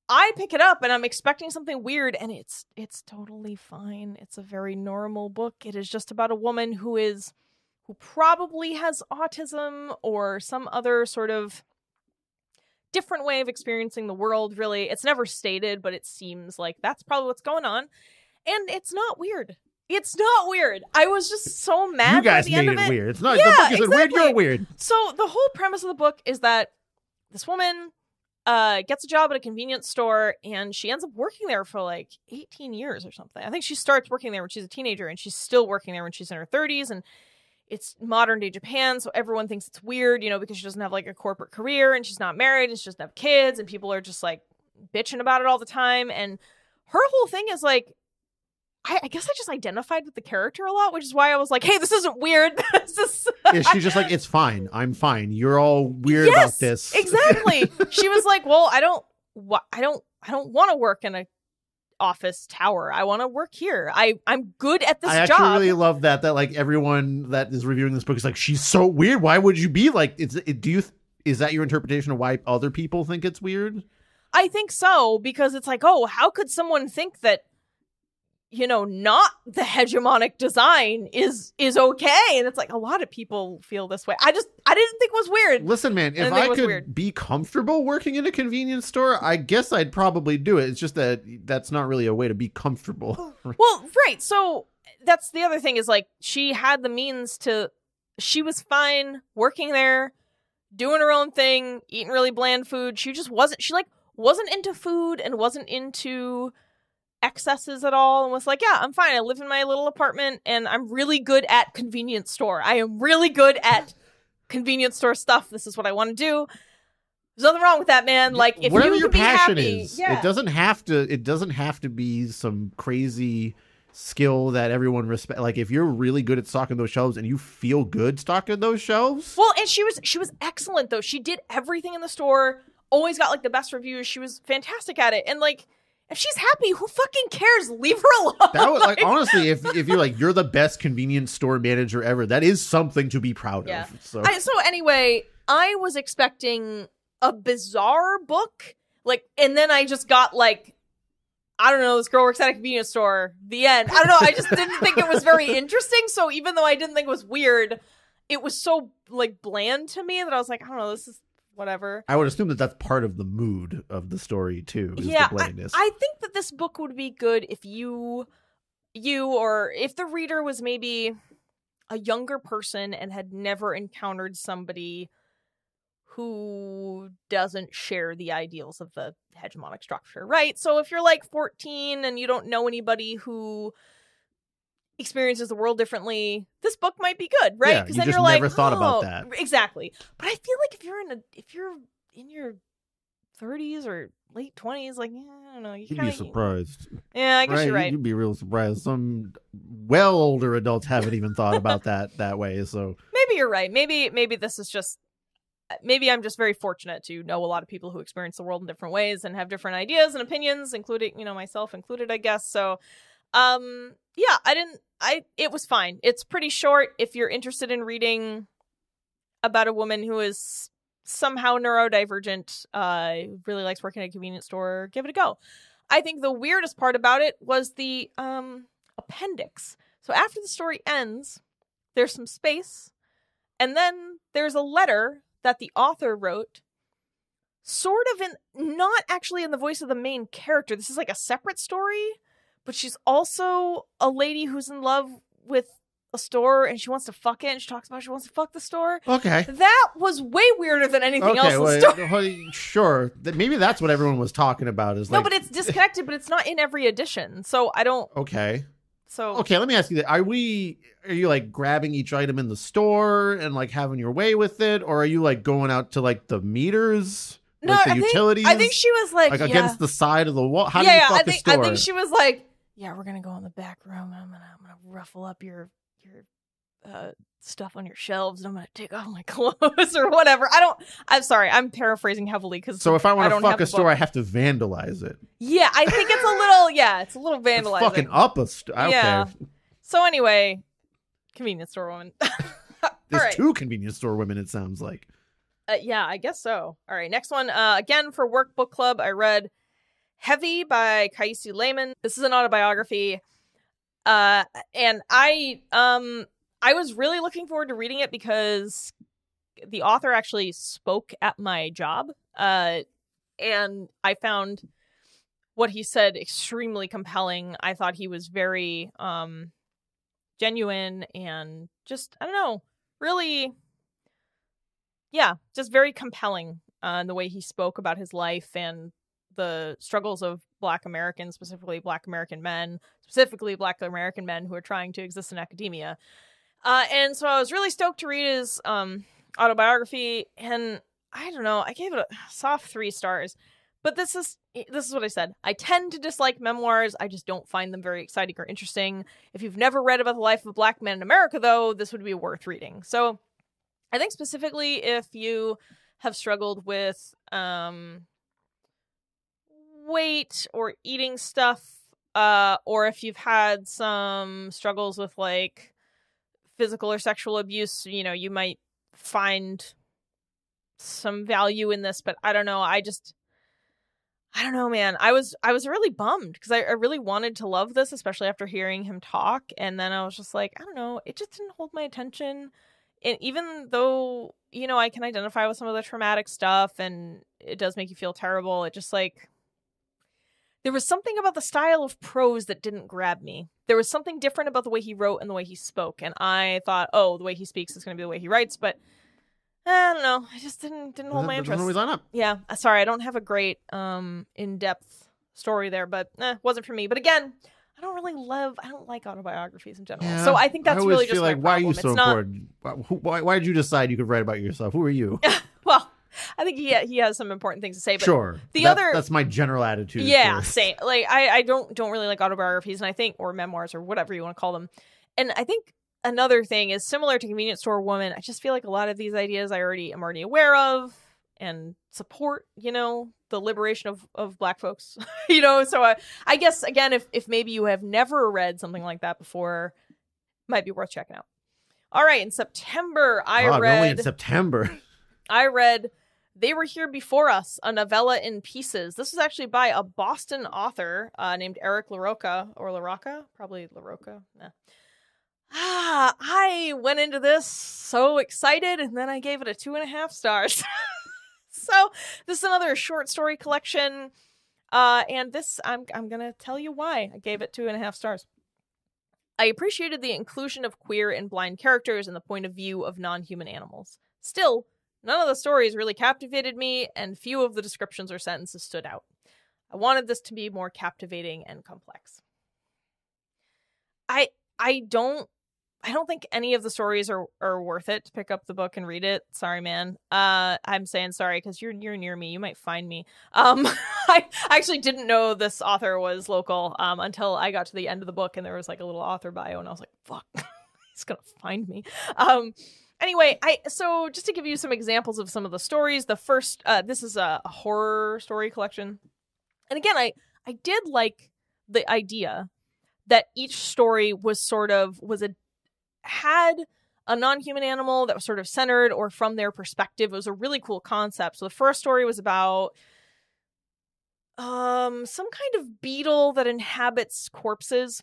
I pick it up and I'm expecting something weird and it's it's totally fine. It's a very normal book. It is just about a woman who is who probably has autism or some other sort of different way of experiencing the world really. It's never stated, but it seems like that's probably what's going on. And it's not weird. It's not weird. I was just so mad you guys by the end made of it it. weird. It's not Yeah, the book isn't weird. exactly. You're weird. So the whole premise of the book is that this woman uh, gets a job at a convenience store and she ends up working there for like 18 years or something. I think she starts working there when she's a teenager and she's still working there when she's in her 30s and it's modern day Japan, so everyone thinks it's weird, you know, because she doesn't have like a corporate career and she's not married and she doesn't have kids and people are just like bitching about it all the time. And her whole thing is like, I, I guess I just identified with the character a lot, which is why I was like, hey, this isn't weird. this is Yeah, she's just like, it's fine. I'm fine. You're all weird about this. exactly. she was like, "Well, I don't, I don't, I don't want to work in a office tower. I want to work here. I, I'm good at this job. I actually really love that. That like everyone that is reviewing this book is like, she's so weird. Why would you be like? It's it, do you is that your interpretation of why other people think it's weird? I think so because it's like, oh, how could someone think that, you know, not the hegemonic design is is okay? And it's like a lot of people feel this way. I just, I didn't think it was weird. Listen, man, if didn't I could weird. be comfortable working in a convenience store, I guess I'd probably do it. It's just that that's not really a way to be comfortable. Well, right. So that's the other thing is like she had the means to she was fine working there, doing her own thing, eating really bland food. She just wasn't she like wasn't into food and wasn't into excesses at all and was like, "Yeah, I'm fine. I live in my little apartment and I'm really good at convenience store. I am really good at convenience store stuff. This is what I want to do." There's nothing wrong with that, man. Like if whatever you your be passion happy, is, yeah. it doesn't have to. It doesn't have to be some crazy skill that everyone respect. Like if you're really good at stocking those shelves and you feel good stocking those shelves, Well, and she was she was excellent though. She did everything in the store. Always got like the best reviews. She was fantastic at it. And like If she's happy, who fucking cares? Leave her alone. That was like honestly, if if you're like you're the best convenience store manager ever, that is something to be proud Yeah. of. So I, so anyway, I was expecting a bizarre book, like, and then I just got like, I don't know, this girl works at a convenience store. The end. I don't know. I just didn't think it was very interesting. So even though I didn't think it was weird, it was so like bland to me that I was like, I don't know, this is whatever. I would assume that that's part of the mood of the story too. Is yeah. I, I think that this book would be good if you, you or if the reader was maybe a younger person and had never encountered somebody who doesn't share the ideals of the hegemonic structure, right? So if you're like 14 and you don't know anybody who experiences the world differently, this book might be good, right? Yeah, you just you're like, never thought about "Oh," that. Exactly. But I feel like if you're in a if you're in your 30s or late 20s, like yeah, I don't know, you You'd be surprised. yeah, I guess right? you're right. You'd be real surprised. Some well older adults haven't even thought about that that way. So maybe you're right. Maybe maybe this is just uh, maybe I'm just very fortunate to know a lot of people who experience the world in different ways and have different ideas and opinions, including you know myself included, I guess. So, um, yeah, I didn't. I it was fine. It's pretty short. If you're interested in reading about a woman who is somehow neurodivergent, uh, really likes working at a convenience store, give it a go. I think the weirdest part about it was the um appendix. So after the story ends, there's some space, and then there's a letter that the author wrote, sort of in not actually in the voice of the main character. This is like a separate story, but she's also a lady who's in love with a store and she wants to fuck it and she talks about she wants to fuck the store. okay. That was way weirder than anything else Okay, in the well, well, sure. Maybe that's what everyone was talking about. Is no, like, but it's disconnected, but it's not in every edition. So I don't okay. so Okay, let me ask you that. Are we are you like grabbing each item in the store and like having your way with it or are you like going out to like the meters? No, like the I think- utilities? I think she was like, like yeah. against the side of the wall. How yeah, do you yeah, fuck I a think store? I think she was like, yeah, we're gonna go in the back room. I'm gonna I'm gonna ruffle up your your uh, stuff on your shelves, and I'm gonna take off my clothes or whatever. I don't. I'm sorry. I'm paraphrasing heavily because so if I want to fuck a store, book. I have to vandalize it. yeah, I think it's a little. Yeah, it's a little It's vandalizing. fucking up a store. Okay. Yeah. So anyway, convenience store woman. There's right. two convenience store women. It sounds like. Uh, yeah, I guess so. All right, next one. Uh, again for work book club, I read "Heavy" by Kiese Laymon. This is an autobiography, uh, and I um I was really looking forward to reading it because the author actually spoke at my job, uh, and I found what he said extremely compelling. I thought he was very um genuine and just I don't know, really yeah, just very compelling uh, in the way he spoke about his life and the struggles of Black Americans, specifically Black American men, specifically Black American men who are trying to exist in academia. Uh, and so I was really stoked to read his um, autobiography, and I don't know, I gave it a soft three stars. But this is this is what I said. I tend to dislike memoirs. I just don't find them very exciting or interesting. If you've never read about the life of a black man in America, though, this would be worth reading. So I think specifically if you have struggled with um weight or eating stuff uh or if you've had some struggles with like physical or sexual abuse, you know, you might find some value in this, but I don't know. I just I don't know, man. I was I was really bummed because I, I really wanted to love this, especially after hearing him talk. And then I was just like, I don't know, it just didn't hold my attention and even though you know i can identify with some of the traumatic stuff and it does make you feel terrible it just like there was something about the style of prose that didn't grab me there was something different about the way he wrote and the way he spoke and i thought oh the way he speaks is going to be the way he writes but i don't know i just didn't didn't hold my That interest always line up. yeah uh, sorry i don't have a great um in-depth story there but eh, wasn't for me but again i don't really love i don't like autobiographies in general Yeah, so i think that's I really just like why are you so it's not important? Why, why did you decide you could write about yourself? Who are you? i think he he has some important things to say but sure. the other- that's my general attitude. yeah same like i i don't don't really like autobiographies and i think or memoirs or whatever you want to call them and i think another thing is similar to convenience store woman i just feel like a lot of these ideas i already am already aware of and support, you know, the liberation of of black folks. you know, so I, I guess again if if maybe you have never read something like that before, might be worth checking out. All right, in September I God, read only in September. I read They Were Here Before Us, a novella in pieces. This was actually by a Boston author uh, named Eric LaRocca or LaRocca, probably LaRocca. Nah. Ah, I went into this so excited and then I gave it a two and a half stars. so this is another short story collection. Uh, and this I'm I'm gonna tell you why I gave it two and a half stars. I appreciated the inclusion of queer and blind characters and the point of view of non-human animals. Still, none of the stories really captivated me, and few of the descriptions or sentences stood out. I wanted this to be more captivating and complex. I I don't I don't think any of the stories are, are worth it to pick up the book and read it. Sorry, man. Uh, I'm saying sorry because you're you're near me. You might find me. Um, I actually didn't know this author was local um, until I got to the end of the book and there was like a little author bio, and I was like, "Fuck, he's gonna find me." Um, anyway, I so just to give you some examples of some of the stories. The first, uh, this is a, horror story collection, and again, I I did like the idea that each story was sort of was a had a non-human animal that was sort of centered or from their perspective. It was a really cool concept. So the first story was about um some kind of beetle that inhabits corpses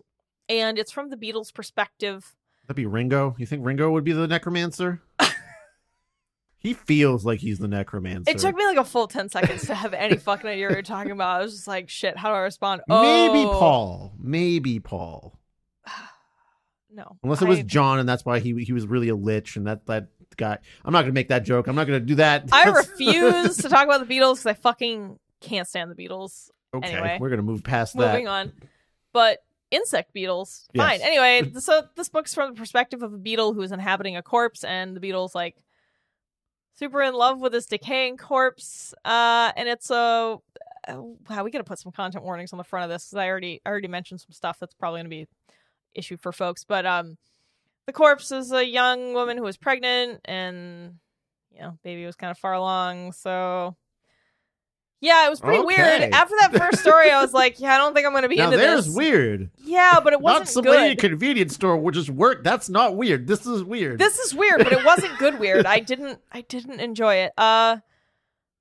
and it's from the beetle's perspective. That'd be Ringo. You think Ringo would be the necromancer? he feels like he's the necromancer. It took me like a full 10 seconds to have any fucking idea what you're talking about. I was just like, shit, how do I respond? Maybe Oh. Paul. Maybe Paul. No. Unless it was I- John, and that's why he he was really a lich, and that that guy. I'm not gonna make that joke. I'm not gonna do that. I refuse to talk about the Beatles because I fucking can't stand the Beatles. Okay, anyway. we're gonna move past that. Moving on. But insect beetles, Yes. fine. Anyway, so this book's from the perspective of a beetle who is inhabiting a corpse, and the beetle's like super in love with this decaying corpse. Uh, and it's a uh, wow. We gotta put some content warnings on the front of this because I already I already mentioned some stuff that's probably gonna be issue for folks. But um, the corpse is a young woman who was pregnant, and you know, baby was kind of far along, so. Yeah, it was pretty Okay. weird. After that first story, I was like, "Yeah, I don't think I'm going to be Now into there's this." There's weird. Yeah, but it Not wasn't lady good. convenience store will just work. That's not weird. This is weird. This is weird, but it wasn't good weird. I didn't I didn't enjoy it. Uh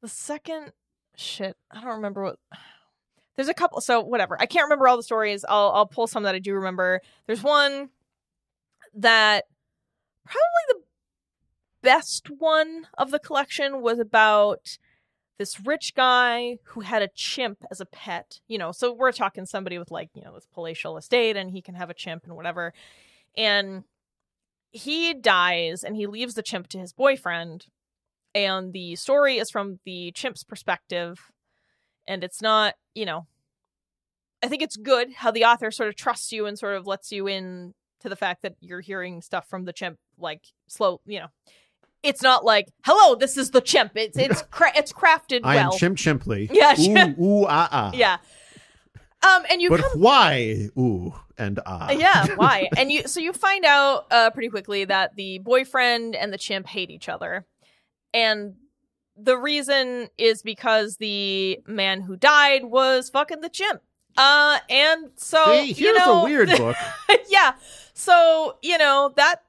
the second shit, I don't remember what There's a couple so whatever. I can't remember all the stories. I'll I'll pull some that I do remember. There's one that probably the best one of the collection was about this rich guy who had a chimp as a pet. You know, so we're talking somebody with like, you know, this palatial estate and he can have a chimp and whatever. And he dies and he leaves the chimp to his boyfriend. And the story is from the chimp's perspective. And it's not, you know, I think it's good how the author sort of trusts you and sort of lets you in to the fact that you're hearing stuff from the chimp like slow, you know. It's not like, "Hello, this is the chimp." It's it's cra- it's crafted I well. am Chimp Chimply. Yeah, Ooh, ooh, ah, ah. yeah. Um and you But come why? Ooh and ah. Uh, yeah, why? and you so you find out uh, pretty quickly that the boyfriend and the chimp hate each other, and the reason is because the man who died was fucking the chimp. Uh, and so See, you here's know, a weird book. yeah. So you know that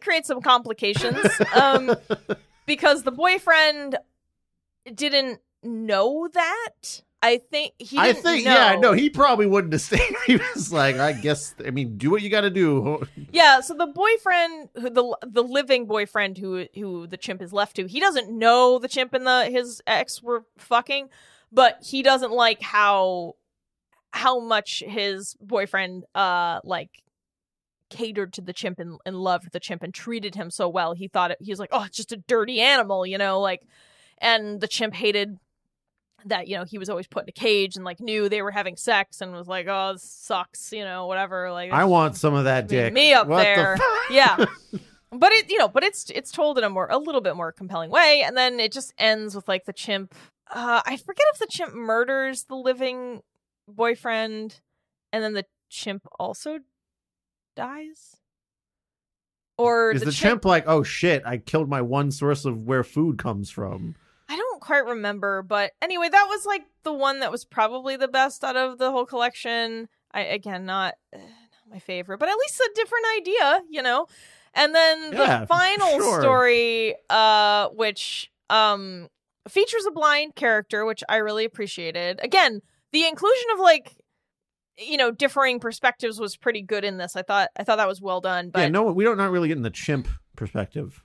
creates some complications. Um, because the boyfriend didn't know that. I think he. I think, know. yeah, no, he probably wouldn't have stayed. He was like, I guess, I mean, do what you got to do. Yeah, so the boyfriend, who the the living boyfriend who who the chimp is left to, he doesn't know the chimp and the his ex were fucking, but he doesn't like how how much his boyfriend uh like catered to the chimp and, and loved the chimp and treated him so well. He thought it, he was like, oh, it's just a dirty animal, you know, like, and the chimp hated that you know he was always put in a cage and like knew they were having sex and was like, oh, this sucks, you know, whatever. Like, I want some of that dick. me up What there. fuck? yeah but it you know but it's it's told in a more a little bit more compelling way and then it just ends with like the chimp uh i forget if the chimp murders the living boyfriend and then the chimp also dies or Is the, chimp like, oh shit, I killed my one source of where food comes from? i don't quite remember, but anyway, that was like the one that was probably the best out of the whole collection. I again not, uh, not my favorite, but at least a different idea, you know. And then Yeah, the final sure. story, uh, which um features a blind character, which I really appreciated. Again, the inclusion of like you know differing perspectives was pretty good in this. I thought I thought that was well done. But yeah, no, we don't not really getting the chimp perspective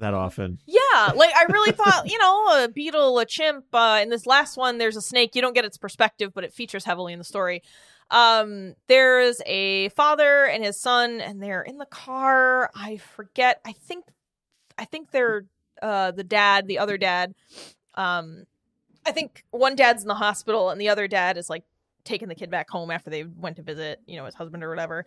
that often. Yeah, like I really thought, you know, a beetle, a chimp. Uh, in this last one, there's a snake. You don't get its perspective, but it features heavily in the story. Um, there's a father and his son, and they're in the car. I forget. I think, I think they're uh, the dad, the other dad. Um, I think one dad's in the hospital, and the other dad is like taking the kid back home after they went to visit, you know, his husband or whatever.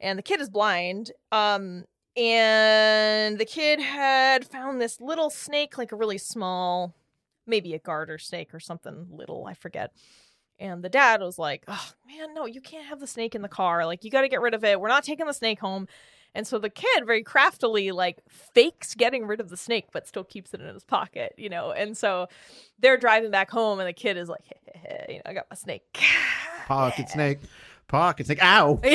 And the kid is blind. Um, and the kid had found this little snake, like a really small, maybe a garter snake or something little, I forget. And the dad was like, "Oh man, no, you can't have the snake in the car. Like, you got to get rid of it. We're not taking the snake home." And so the kid very craftily like fakes getting rid of the snake, but still keeps it in his pocket, you know. And so they're driving back home, and the kid is like, you know, "I got my snake." Pocket snake, pocket snake. Ow!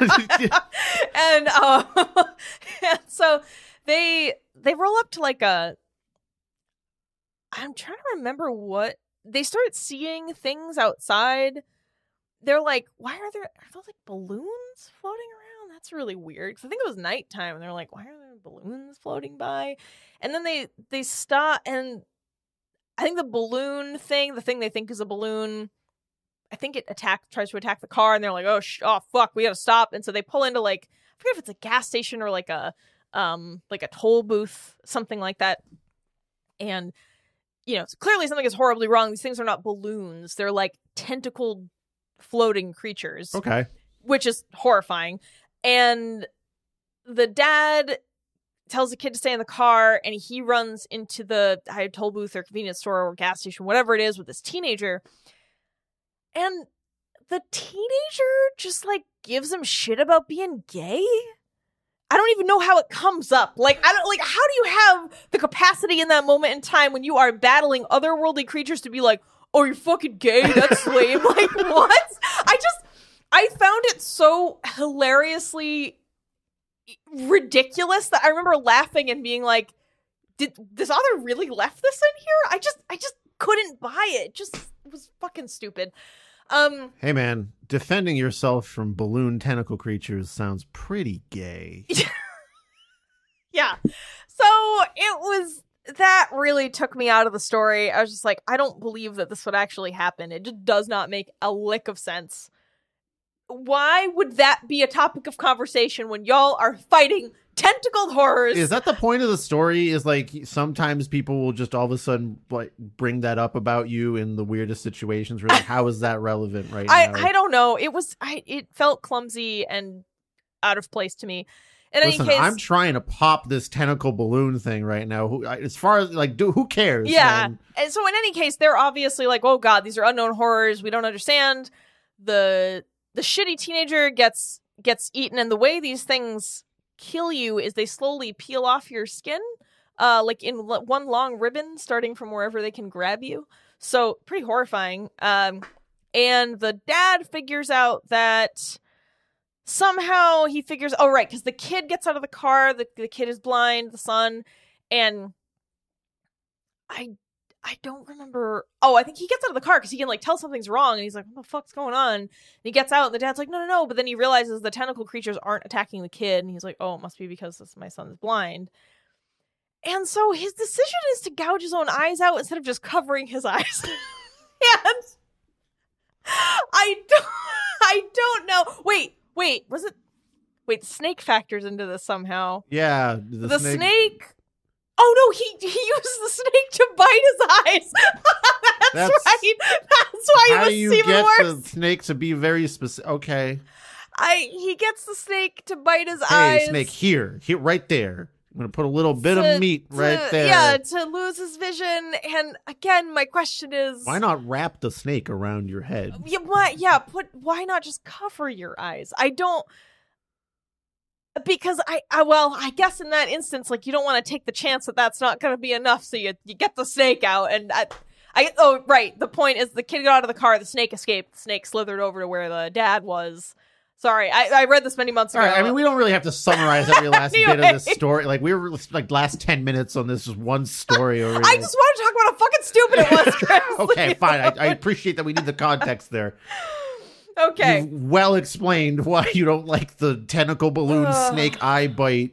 and um, and so they they roll up to like a I'm trying to remember what they start seeing things outside. They're like, why are there are those like balloons floating around? That's really weird. Cause I think it was nighttime, and they're like, why are there balloons floating by? And then they they stop, and I think the balloon thing, the thing they think is a balloon, I think it attack tries to attack the car, and they're like, "Oh, sh- oh, fuck, we gotta stop!" And so they pull into like I forget if it's a gas station or like a um like a toll booth, something like that. And you know, clearly something is horribly wrong. These things are not balloons; they're like tentacled floating creatures, okay. which is horrifying. And the dad tells the kid to stay in the car, and he runs into the toll booth or convenience store or gas station, whatever it is, with this teenager and the teenager just like gives him shit about being gay. I don't even know how it comes up. Like I don't like how do you have the capacity in that moment in time when you are battling otherworldly creatures to be like, "Oh, you're fucking gay. That's lame." like what? I just I found it so hilariously ridiculous that I remember laughing and being like, "Did this author really left this in here?" I just I just couldn't buy it. It just was fucking stupid. Um Hey man, defending yourself from balloon tentacle creatures sounds pretty gay. yeah. So it was that really took me out of the story. I was just like, I don't believe that this would actually happen. It just does not make a lick of sense. Why would that be a topic of conversation when y'all are fighting tentacled horrors? Is that the point of the story? Is like sometimes people will just all of a sudden like bring that up about you in the weirdest situations. Where like, how is that relevant right I now? I don't know. It was I it felt clumsy and out of place to me. In Listen, any case, I'm trying to pop this tentacle balloon thing right now. Who, as far as like, do who cares? Yeah. man? and so in any case, they're obviously like, oh god, these are unknown horrors. We don't understand. The the shitty teenager gets gets eaten, and the way these things kill you is they slowly peel off your skin, uh, like in l- one long ribbon, starting from wherever they can grab you. So pretty horrifying. Um, and the dad figures out that somehow he figures oh right because the kid gets out of the car the, the kid is blind the son and i i don't remember. Oh i think he gets out of the car because he can like tell something's wrong and he's like what the fuck's going on? And he gets out and the dad's like no no no. But then he realizes the tentacle creatures aren't attacking the kid and he's like oh it must be because this, my son's blind. And so his decision is to gouge his own eyes out instead of just covering his eyes. And i don't i don't know. Wait wait was it wait snake factors into this somehow. Yeah. The, the, snake... Oh no, he he used the snake to bite his eyes. That's, That's- right. That's why it do you was even get worse. the snake to be very specific? Okay, I he gets the snake to bite his hey, eyes. snake, here, here, right there. I'm gonna put a little bit to- of meat right there. Yeah, to lose his vision. And again, my question is Why not wrap the snake around your head? Yeah, why? Yeah, put. Why not just cover your eyes? I don't. Because I, I well i guess in that instance like you don't want to take the chance that that's not going to be enough so you you get the snake out and i i oh right the point is the kid got out of the car the snake escaped the snake slithered over to where the dad was sorry i, I read this many months ago right, I mean, we don't really have to summarize every last bit of Anyway. this story. Like we were like last ten minutes on this one story. Over I just want to talk about how fucking stupid it was Chris. okay, fine. I, I appreciate that we need the context there. Okay You've well explained why you don't like the tentacle balloon snake eye bite.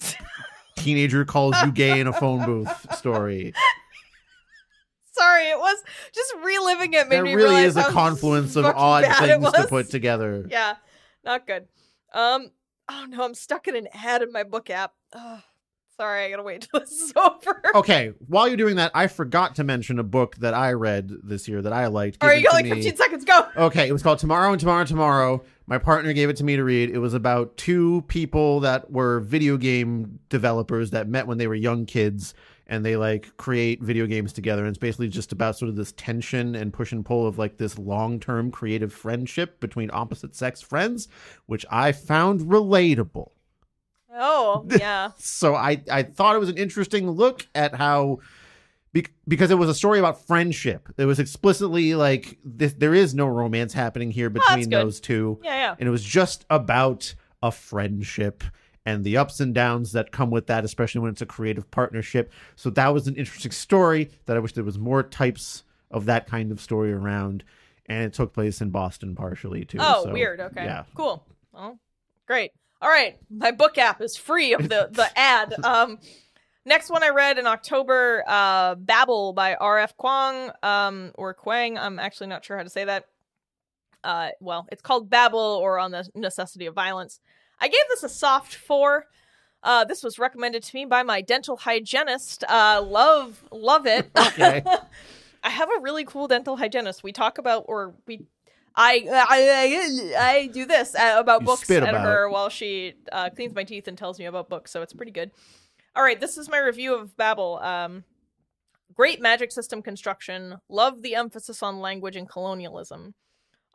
Teenager calls you gay in a phone booth story. sorry it was just reliving it made There me really is a confluence of odd things to put together. yeah, not good. Um, oh no, I'm stuck in an ad in my book app. Ugh. Sorry, I gotta wait till this is over. Okay, while you're doing that, I forgot to mention a book that I read this year that I liked. All right, you got like me. 15 seconds. Go. Okay, it was called Tomorrow and Tomorrow and Tomorrow. My partner gave it to me to read. It was about two people that were video game developers that met when they were young kids and they like create video games together. And it's basically just about sort of this tension and push and pull of like this long term creative friendship between opposite sex friends, which I found relatable. Oh yeah. So I, I thought it was an interesting look at how be- because it was a story about friendship. It was explicitly like this, there is no romance happening here between good. those two, Yeah, yeah. and it was just about a friendship and the ups and downs that come with that, especially when it's a creative partnership. So that was an interesting story that I wish there was more types of that kind of story around, and it took place in Boston partially too. Oh, so, weird. Okay. yeah. Cool. Well, great. All right. My book app is free of the the ad. Um, next one I read in October, uh, Babel by R.F. Kuang, um, or Kwang. I'm actually not sure how to say that. Uh, well, it's called Babel or on the necessity of violence. I gave this a soft four. Uh, this was recommended to me by my dental hygienist. Uh, love, love it. Okay. I have a really cool dental hygienist. We talk about, or we, I, I, I, I do this uh, about You books spit at about her while she uh, cleans my teeth and tells me about books. So it's pretty good. All right, this is my review of Babel. Um, great magic system construction. Love the emphasis on language and colonialism.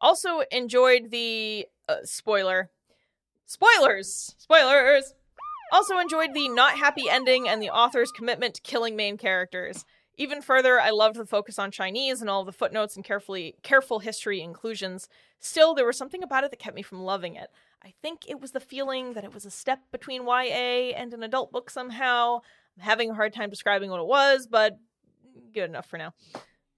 Also enjoyed the uh, spoiler. Spoilers! Spoilers! Also enjoyed the not happy ending and the author's commitment to killing main characters. Even further, I loved the focus on Chinese and all the footnotes and carefully careful history inclusions. Still, there was something about it that kept me from loving it. I think it was the feeling that it was a step between YA and an adult book somehow. I'm having a hard time describing what it was, but good enough for now.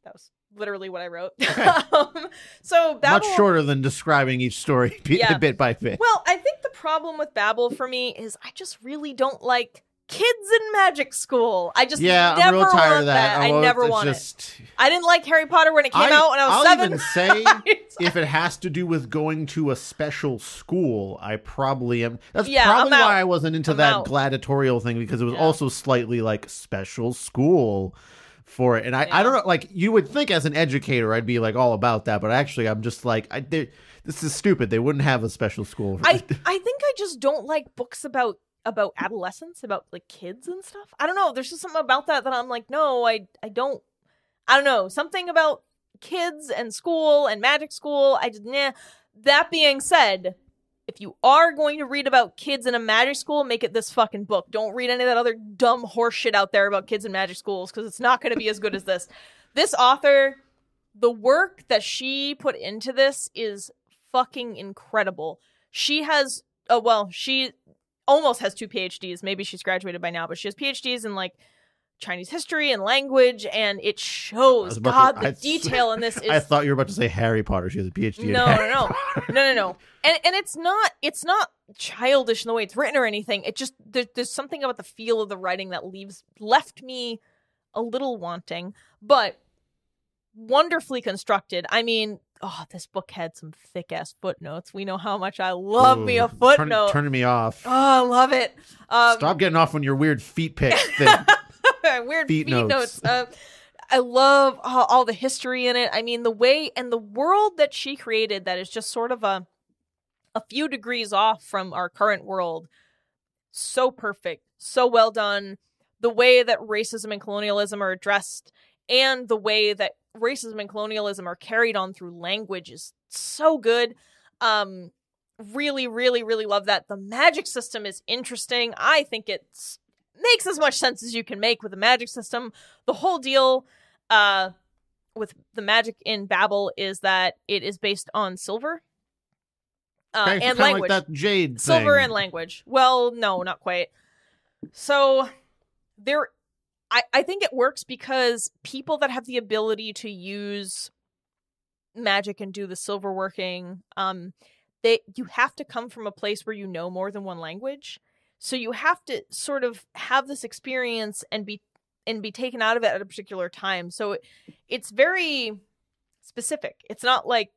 That was literally what I wrote. um, so Babel, Much shorter than describing each story Yeah. bit by bit. well, I think the problem with Babel for me is I just really don't like kids in magic school. I just yeah, never I'm real tired want of that. I Although never it's want it. just, I didn't like Harry Potter when it came I, out when I was I'll seven. even say if it has to do with going to a special school, I probably am. That's Yeah, probably why I wasn't into I'm that out. gladiatorial thing because it was Yeah. also slightly like special school for it. And I, I don't know, like you would think as an educator, I'd be like all about that, but actually, I'm just like, I, they- this is stupid. They wouldn't have a special school. For I I think I just don't like books about about adolescence, about like kids and stuff. I don't know. There's just something about that that I'm like, no, I I don't. I don't know. Something about kids and school and magic school. I just nah. That being said, if you are going to read about kids in a magic school, make it this fucking book. Don't read any of that other dumb horse shit out there about kids in magic schools because it's not going to be as good as this. This author, the work that she put into this is fucking incredible. She has, oh, well, she almost has two PhDs. Maybe she's graduated by now, but she has PhDs in like Chinese history and language, and it shows God to- the I- detail in this is I thought you were about to say Harry Potter. She has a PhD. in no, no, no, Potter. no, no, no. And and it's not it's not childish in the way it's written or anything. It just there, there's something about the feel of the writing that leaves left me a little wanting, but wonderfully constructed. I mean, oh, this book had some thick ass footnotes. We know how much I love me a Ooh, turn- footnote. turning me off. Oh, I love it. Um, Stop getting off on your weird feet pic thing. weird Feet feet, notes. notes. Uh, I love all, all the history in it. I mean, the way and the world that she created that is just sort of a a few degrees off from our current world. So perfect, so well done. The way that racism and colonialism are addressed, and the way that racism and colonialism are carried on through language is so good. Um, really, really, really love that. The magic system is interesting. I think it makes as much sense as you can make with a magic system. The whole deal uh, with the magic in Babel is that it is based on silver uh, Okay, and language. like that jade silver thing. and language. Well, no, not quite. So there I, I think it works because people that have the ability to use magic and do the silver working, um, they you have to come from a place where you know more than one language. So you have to sort of have this experience and be and be taken out of it at a particular time. So it, it's very specific. It's not like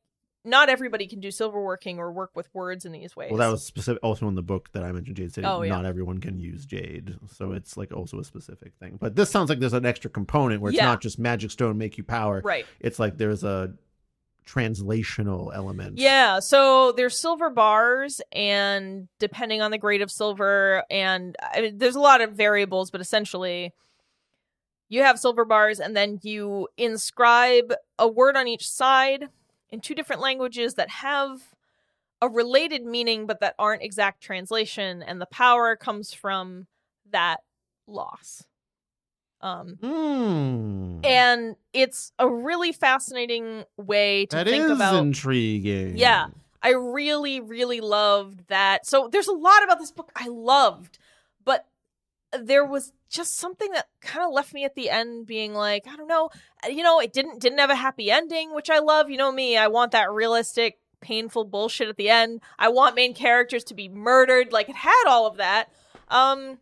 not everybody can do silver working or work with words in these ways. Well, that was specific. Also in the book that I mentioned, Jade City, Oh, yeah. not everyone can use jade, so it's like also a specific thing. But this sounds like there's an extra component where it's Yeah. not just magic stone make you power. right. It's like there's a translational element. Yeah, so there's silver bars, and depending on the grade of silver, and I mean, there's a lot of variables, but essentially, you have silver bars, and then you inscribe a word on each side in two different languages that have a related meaning, but that aren't exact translation, and the power comes from that loss. Um, Hmm. and it's a really fascinating way to That think is about intriguing. Yeah. I really, really loved that. So there's a lot about this book I loved, there was just something that kind of left me at the end being like, I don't know, you know, it didn't didn't have a happy ending, which I love. You know me, I want that realistic, painful bullshit at the end. I want main characters to be murdered. Like it had all of that. Um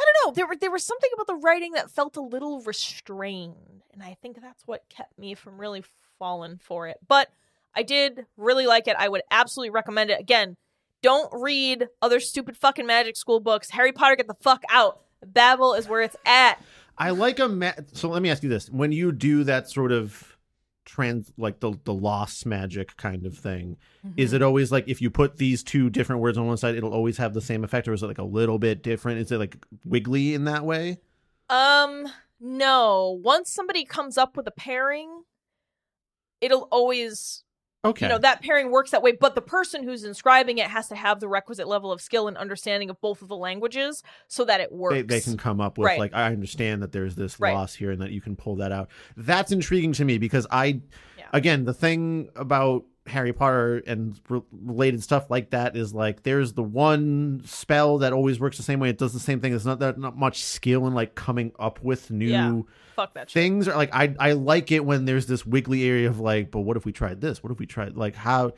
I don't know. There were there was something about the writing that felt a little restrained, and I think that's what kept me from really falling for it. But I did really like it. I would absolutely recommend it. Again, don't read other stupid fucking magic school books. Harry Potter, get the fuck out. Babel is where it's at. I like a ma- so let me ask you this. When you do that sort of trans like the the lost magic kind of thing, is it always like if you put these two different words on one side, it'll always have the same effect, or is it like a little bit different? Is it like wiggly in that way? Um, no. Once somebody comes up with a pairing, it'll always Okay. you know that pairing works that way but the person who's inscribing it has to have the requisite level of skill and understanding of both of the languages so that it works they, they can come up with Right. like I understand that there's this Right. loss here and that you can pull that out. That's intriguing to me because I Yeah. again the thing about Harry Potter and re- related stuff like that is like there's the one spell that always works the same way. It does the same thing. There's not that not much skill in like coming up with new Yeah. fuck that shit things. Or like I I like it when there's this wiggly area of like, but what if we tried this? What if we tried like how?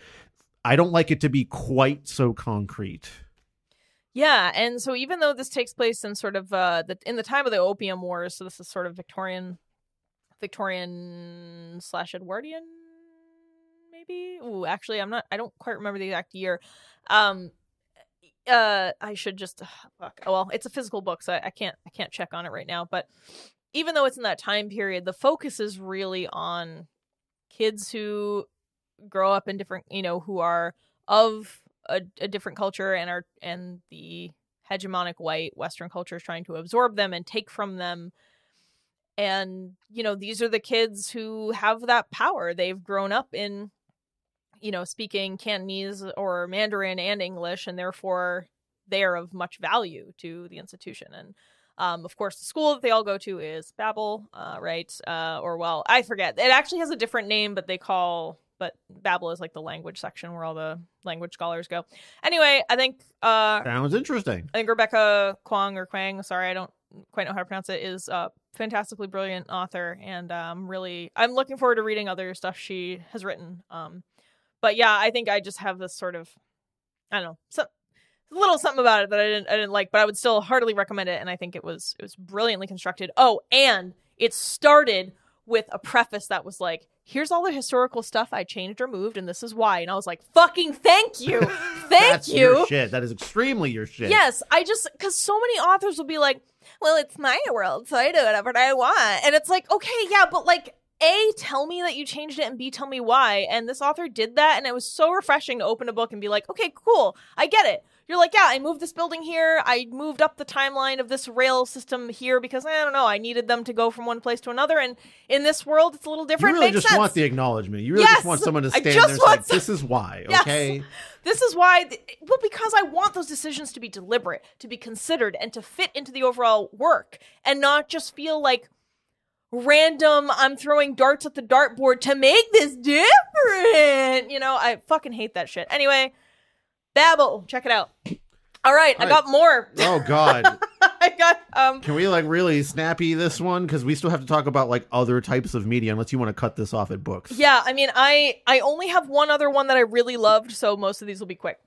I don't like it to be quite so concrete. yeah and so even though this takes place in sort of uh the in the time of the opium wars so this is sort of victorian victorian slash edwardian maybe? Ooh, actually i'm not i don't quite remember the exact year. Um uh i should just fuck. oh well it's a physical book so I, I can't i can't check on it right now but even though it's in that time period the focus is really on kids who grow up in different you know who are of a, a different culture and are and the hegemonic white western culture is trying to absorb them and take from them. And you know these are the kids who have that power. They've grown up in you know speaking cantonese or mandarin and english and therefore they are of much value to the institution. And um, of course the school that they all go to is babel uh, right? Uh, or well i forget. It actually has a different name but they call but babel is like the language section where all the language scholars go. Anyway i think uh, Sounds interesting. I think Rebecca Kwong or Kwang, sorry, I don't quite know how to pronounce it, is a fantastically brilliant author, and um, really, I'm looking forward to reading other stuff she has written. Um, but yeah, I think I just have this sort of, I don't know, some a little something about it that I didn't I didn't like, but I would still heartily recommend it, and I think it was it was brilliantly constructed. Oh, and it started with a preface that was like, "Here's all the historical stuff I changed or moved, and this is why." And I was like, "Fucking thank you, thank That's you." your shit. That is extremely your shit. Yes, I just because so many authors will be like, "Well, it's my world, so I do whatever I want," and it's like, okay, yeah, but like, a tell me that you changed it, and b tell me why. And this author did that, and it was so refreshing to open a book and be like, okay, cool, I get it. you're like, yeah, I moved this building here. I moved up the timeline of this rail system here because I don't know, I needed them to go from one place to another. And in this world, it's a little different. You really Makes just sense. want the acknowledgement. You really Yes! just want someone to stand there and say, some- "This is why." Yes. Okay. This is why, th- well, because I want those decisions to be deliberate, to be considered, and to fit into the overall work, and not just feel like random. I'm throwing darts at the dartboard to make this different. You know, I fucking hate that shit. Anyway, Babel, check it out. All right, I right. got more. Oh God. I got um. Can we like really snappy this one because we still have to talk about like other types of media unless you want to cut this off at books. Yeah, I mean, I I only have one other one that I really loved, so most of these will be quick.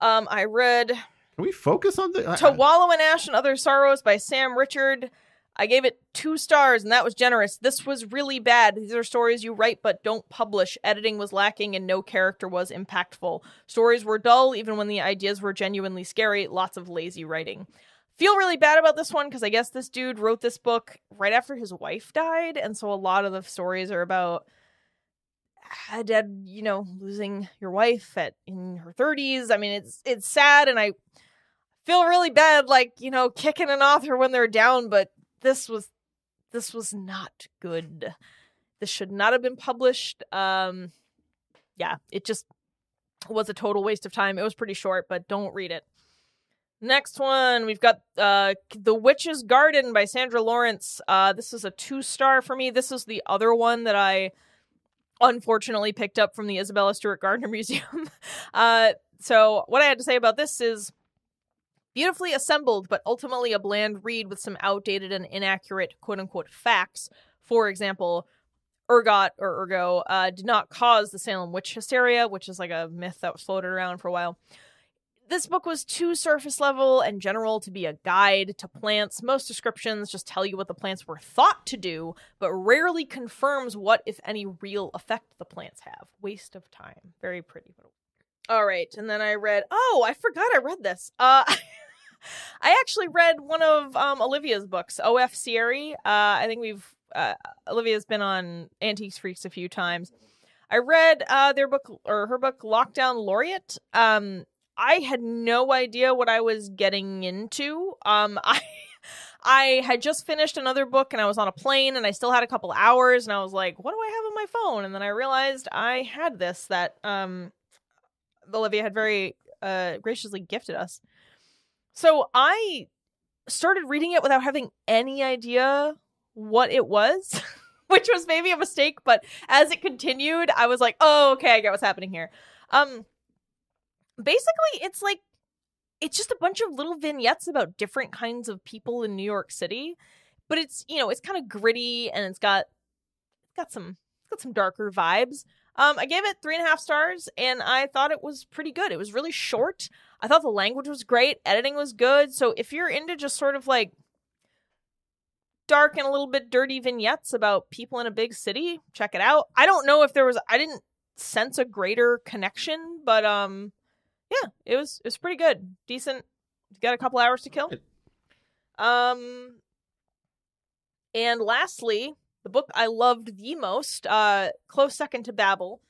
Um, I read Can we focus on the? I- To Wallow in Ash and Other Sorrows by Sam Richard. I gave it two stars, and that was generous. This was really bad. These are stories you write but don't publish. Editing was lacking, and no character was impactful. Stories were dull, even when the ideas were genuinely scary. Lots of lazy writing. Feel really bad about this one because I guess this dude wrote this book right after his wife died, and so a lot of the stories are about a dead, you know, losing your wife at in her thirties. I mean, it's it's sad, and I feel really bad, like you know, kicking an author when they're down. But this was this was not good. This should not have been published. Um, yeah, it just was a total waste of time. It was pretty short, but don't read it. Next one, we've got uh, The Witch's Garden by Sandra Lawrence. Uh, this is a two star for me. This is the other one that I unfortunately picked up from the Isabella Stewart Gardner Museum. uh, so, what I had to say about this is beautifully assembled, but ultimately a bland read with some outdated and inaccurate quote unquote facts. For example, ergot or ergo uh, did not cause the Salem witch hysteria, which is like a myth that was floated around for a while. This book was too surface level and general to be a guide to plants. Most descriptions just tell you what the plants were thought to do, but rarely confirms what, if any, real effect the plants have. Waste of time. Very pretty. All right, and then I read. Oh, I forgot I read this. Uh, I actually read one of um, Olivia's books, O.F. Cieri. Uh, I think we've uh, Olivia's been on Antiques Freaks a few times. I read uh, their book or her book, Lockdown Laureate. Um, I had no idea what I was getting into. Um, I I had just finished another book and I was on a plane and I still had a couple hours and I was like, what do I have on my phone? And then I realized I had this that um, Olivia had very uh, graciously gifted us. So I started reading it without having any idea what it was, which was maybe a mistake, but as it continued, I was like, "Oh, okay, I get what's happening here." Um basically, it's like it's just a bunch of little vignettes about different kinds of people in New York City, but it's, you know, it's kind of gritty and it's got got some got some darker vibes. Um, I gave it three and a half stars, and I thought it was pretty good. It was really short. I thought the language was great, editing was good. So if you're into just sort of like dark and a little bit dirty vignettes about people in a big city, check it out. I don't know if there was I didn't sense a greater connection, but um yeah, it was it was pretty good. Decent. Got a couple hours to kill. Um and lastly, the book I loved the most, uh close second to Babel,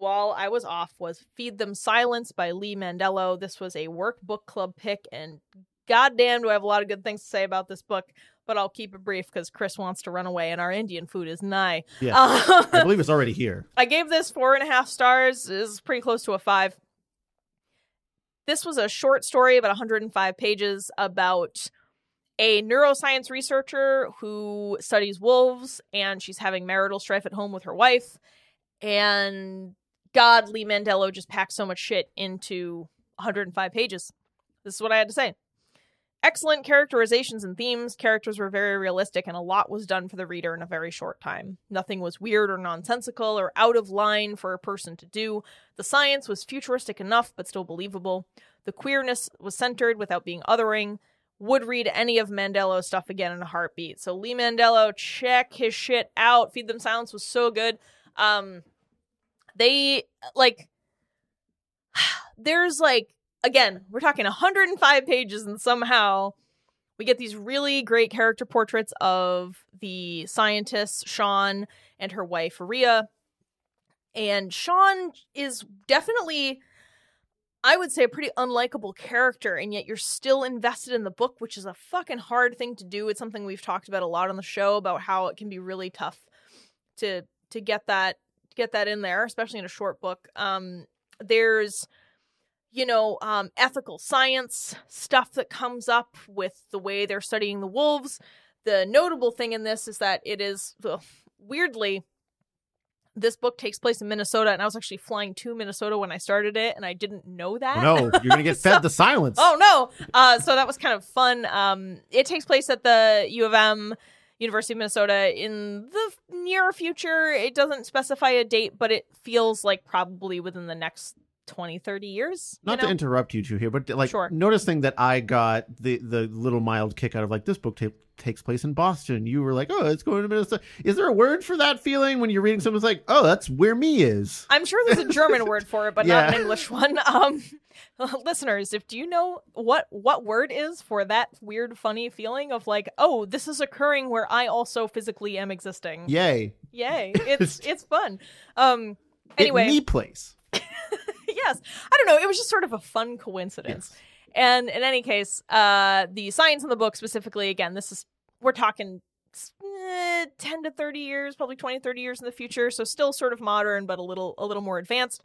while I was off was Feed Them Silence by Lee Mandelo. This was a work book club pick and goddamn do I have a lot of good things to say about this book, but I'll keep it brief because Chris wants to run away and our Indian food is nigh. Yeah. Uh, I believe it's already here. I gave this four and a half stars. This is pretty close to a five. This was a short story about 105 pages about a neuroscience researcher who studies wolves and she's having marital strife at home with her wife. And God, Lee Mandelo just packed so much shit into 105 pages. This is what I had to say. Excellent characterizations and themes. Characters were very realistic, and a lot was done for the reader in a very short time. Nothing was weird or nonsensical or out of line for a person to do. The science was futuristic enough, but still believable. The queerness was centered without being othering. Would read any of Mandelo's stuff again in a heartbeat. So Lee Mandelo, check his shit out. Feed Them Silence was so good. Um, they like there's like again, we're talking 105 pages, and somehow we get these really great character portraits of the scientists, Sean and her wife, Ria. And Sean is definitely I would say a pretty unlikable character, and yet you're still invested in the book, which is a fucking hard thing to do. It's something we've talked about a lot on the show about how it can be really tough to to get that get that in there, especially in a short book. Um, there's you know um, ethical science stuff that comes up with the way they're studying the wolves. The notable thing in this is that it is well, weirdly this book takes place in Minnesota, and I was actually flying to Minnesota when I started it, and I didn't know that. No, you're gonna get So- fed the silence. Oh no! Uh, so that was kind of fun. Um, it takes place at the U of M, University of Minnesota, in the near future. It doesn't specify a date, but it feels like probably within the next 20, 30 years. Not know? to interrupt you two here, but like Sure. noticing that I got the the little mild kick out of like this book ta- takes place in Boston. You were like, oh, it's going to Minnesota. Is there a word for that feeling when you're reading someone's like, oh, that's where me is. I'm sure there's a German word for it, but not an English one. Um, listeners, if do you know what what word is for that weird, funny feeling of like, oh, this is occurring where I also physically am existing. Yay! Yay! It's it's fun. Um. It Anyway, me place. yes. I don't know. It was just sort of a fun coincidence. And in any case, uh, the science in the book specifically, again, this is, we're talking eh, 10 to 30 years, probably 20, 30 years in the future. So still sort of modern, but a little, a little more advanced.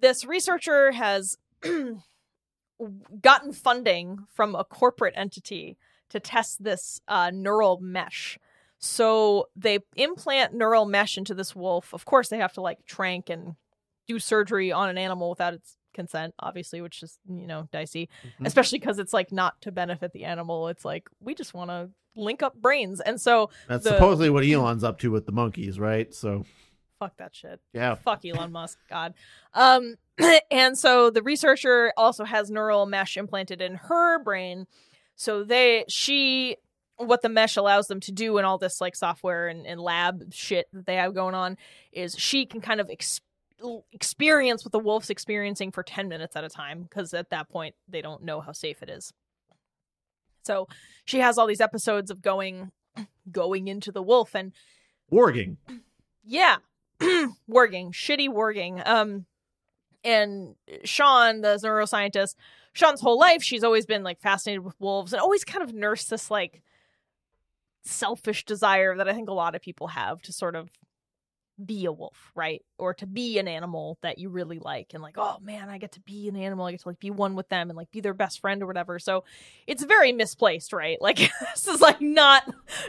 This researcher has gotten funding from a corporate entity to test this uh, neural mesh. So they implant neural mesh into this wolf. Of course, they have to like trank and do surgery on an animal without its consent, obviously, which is you know dicey, Mhm. especially because it's like not to benefit the animal. It's like we just want to link up brains, and so That's the- supposedly what Elon's up to with the monkeys, right? So fuck that shit. yeah, Fuck Elon Musk, God. Um, and so the researcher also has neural mesh implanted in her brain. So they, she, what the mesh allows them to do and all this like software and, and lab shit that they have going on is she can kind of ex- experience what the wolf's experiencing for 10 minutes at a time because at that point they don't know how safe it is. So she has all these episodes of going going into the wolf and warging. yeah warging shitty warging um and sean the neuroscientist sean's whole life she's always been like fascinated with wolves and always kind of nursed this like selfish desire that i think a lot of people have to sort of be a wolf right? Or to be an animal that you really like and like oh man i get to be an animal. I get to like be one with them and like be their best friend or whatever. So it's very misplaced right? Like this is like not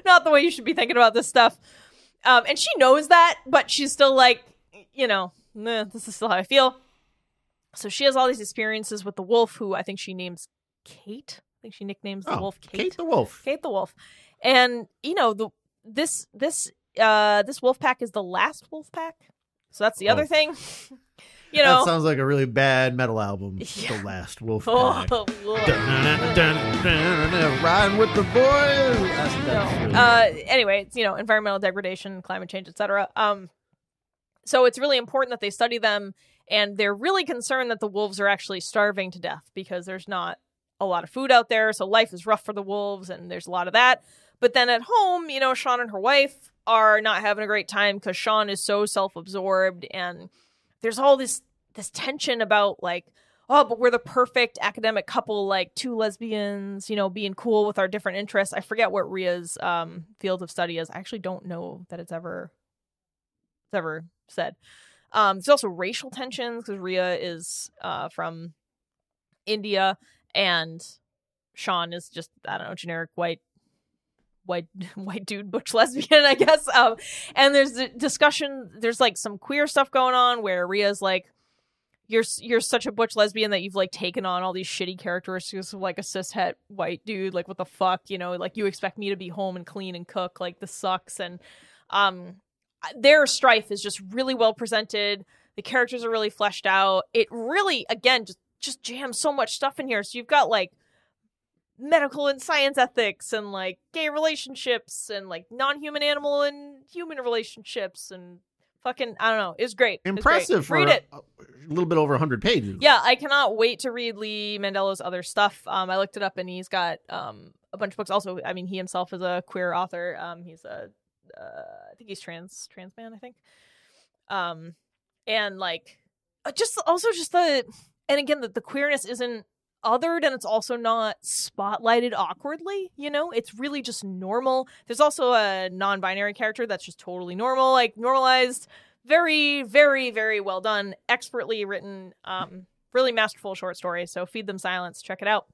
not the way you should be thinking about this stuff. Um, and she knows that, but she's still like, you know, nah, this is still how I feel. So she has all these experiences with the wolf, who I think she names Kate. I think she nicknames the Oh, wolf Kate Kate the wolf. Kate the wolf. And you know, the this this uh this wolf pack is the last wolf pack. So that's the Oh. other thing. you know. That sounds like a really bad metal album. Yeah. The last wolf. Pack. with the boys. That's- No. really- Uh, anyway, it's you know environmental degradation, climate change, etc. Um, so it's really important that they study them, and they're really concerned that the wolves are actually starving to death because there's not a lot of food out there, so life is rough for the wolves, and there's a lot of that. But then at home, you know, Sean and her wife are not having a great time because Sean is so self-absorbed, and there's all this this tension about like oh, but we're the perfect academic couple, like two lesbians, you know, being cool with our different interests. I forget what Ria's um, field of study is. I actually don't know that it's ever it's ever said. Um, there's also racial tensions because Ria is uh, from India and Sean is just I don't know generic white white white dude butch lesbian I guess um and there's a discussion there's like some queer stuff going on where Ria's like you're you're such a butch lesbian that you've like taken on all these shitty characteristics of like a cishet white dude like what the fuck you know like you expect me to be home and clean and cook like this sucks and um their strife is just really well presented the characters are really fleshed out it really again just just jams so much stuff in here so you've got like medical and science ethics and like gay relationships and like non-human animal and human relationships and fucking I don't know. It's great. Great. Impressive for Read it. A, a little bit over 100 pages. Yeah, I cannot wait to read Lee Mandelo's other stuff. Um, I looked it up and he's got um a bunch of books. Also, I mean, he himself is a queer author. Um, he's a uh, I think he's trans trans man. I think. Um, and like, just also just the and again, that the queerness isn't othered and it's also not spotlighted awkwardly. You know, it's really just normal. There's also a non-binary character that's just totally normal, like normalized. Very, very, very well done, expertly written, um, really masterful short story. So feed them silence. Check it out.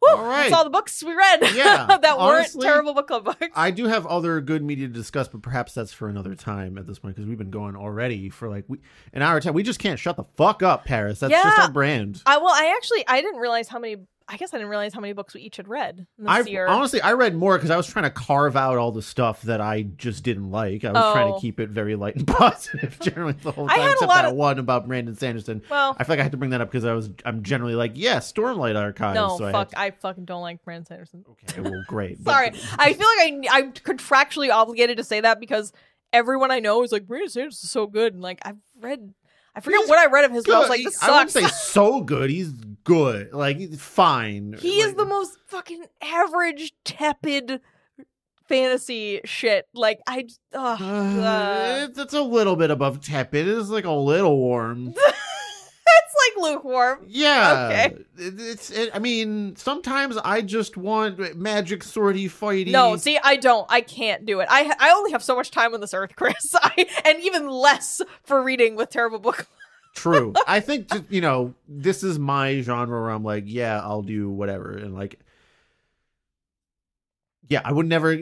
Whew, All right. That's all the books we read Yeah, that weren't terrible book club books. I do have other good media to discuss, but perhaps that's for another time at this point because we've been going already for like we, an hour. Time. We just can't shut the fuck up, Paris. That's just our brand. I well, I actually I didn't realize how many. I guess I didn't realize how many books we each had read this I year. honestly I read more because I was trying to carve out all the stuff that I just didn't like. I was trying Oh. to keep it very light and positive generally the whole I time, had a except lot that of- one about Brandon Sanderson. well, I feel like I had to bring that up because I was I'm generally like, yeah, Stormlight Archives. no, so I fuck, I fucking don't like Brandon Sanderson. okay, well, great. But- Sorry, I feel like I I'm contractually obligated to say that because everyone I know is like Brandon Sanderson is so good, and like I've read, I forget He's what I read of his, but I was like, this I wouldn't say so good. He's good. Like he's fine. he is the most fucking average, tepid fantasy shit. Like I, Uh, uh, it's, it's a little bit above tepid. It's like a little warm. lukewarm. Yeah. Okay. It's. It, I mean, sometimes I just want magic, swordy, fighty. No, see, I don't. I can't do it. I I only have so much time on this earth, Chris. I, and even less for reading with terrible book. True. I think just, you know this is my genre where I'm like, yeah, I'll do whatever, and like, yeah, I would never.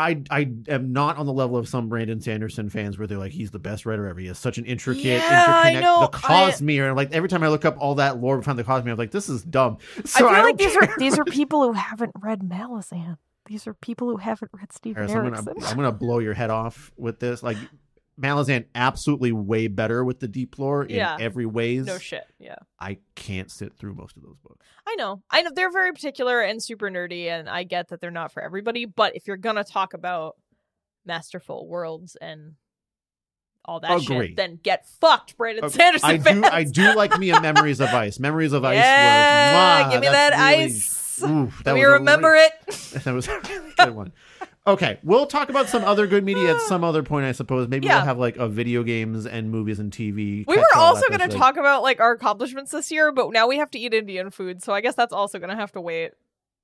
I I am not on the level of some Brandon Sanderson fans where they're like, he's the best writer ever. He has such an intricate, Yeah, I interconnect, know. the Cosmere, and like every time I look up all that lore behind the Cosmere, I'm like, this is dumb. So I feel don't like these care. are these are people who haven't read Malazan. These are people who haven't read Stephen Paris, I'm gonna I'm gonna blow your head off with this. Like Malazan absolutely way better with the deep lore in Yeah. every ways. no shit. Yeah. I can't sit through most of those books. I know. I know they're very particular and super nerdy, and I get that they're not for everybody. But if you're gonna talk about masterful worlds and all that Agree. shit, then get fucked, Brandon Okay, Sanderson. I do. I do like me a Memories of Ice. Memories of Ice Yeah, was give me that really- ice. Oof, that Let me was a remember really- it. That was a really good one. Okay, we'll talk about some other good media at some other point, I suppose. Maybe Yeah. we'll have like a video games and movies and TV. We were also going to talk about like our accomplishments this year, but now we have to eat Indian food, so I guess that's also going to have to wait.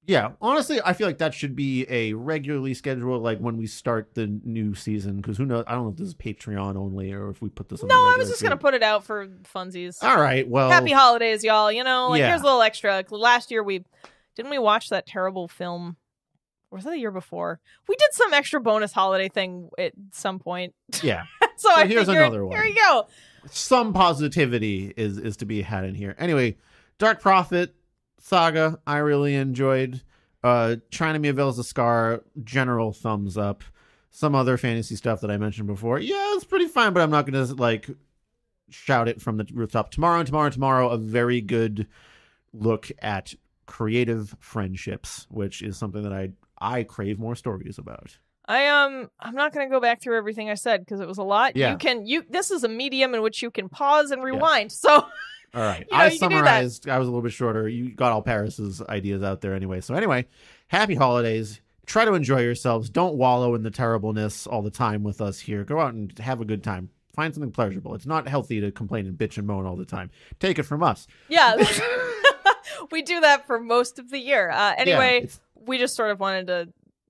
Yeah, honestly, I feel like that should be a regularly scheduled, like when we start the new season. Because who knows? I don't know if this is Patreon only or if we put this. on No, I was just going to put it out for funsies. All right. Well, Happy holidays, y'all. You know, like Yeah. here's a little extra. Last year we didn't we watch that terrible film. Was that the year before? We did some extra bonus holiday thing at some point. yeah. so I here's figured, another one. Here you go. some positivity is is to be had in here. Anyway, Dark Profit saga I really enjoyed. Uh China Miéville's a Scar, general thumbs up. Some other fantasy stuff that I mentioned before. Yeah, it's pretty fine, but I'm not gonna like shout it from the rooftop. Tomorrow and tomorrow and tomorrow, a very good look at creative friendships, which is something that I I crave more stories about. I um I'm not going to go back through everything I said because it was a lot. Yeah. You can you this is a medium in which you can pause and rewind. So All right. You know, I you can do that. summarized. I was a little bit shorter. You got all Paris's ideas out there anyway. So anyway, happy holidays. Try to enjoy yourselves. Don't wallow in the terribleness all the time with us here. Go out and have a good time. Find something pleasurable. It's not healthy to complain and bitch and moan all the time. Take it from us. yeah, we do that for most of the year. Uh, anyway, Yeah, we just sort of wanted to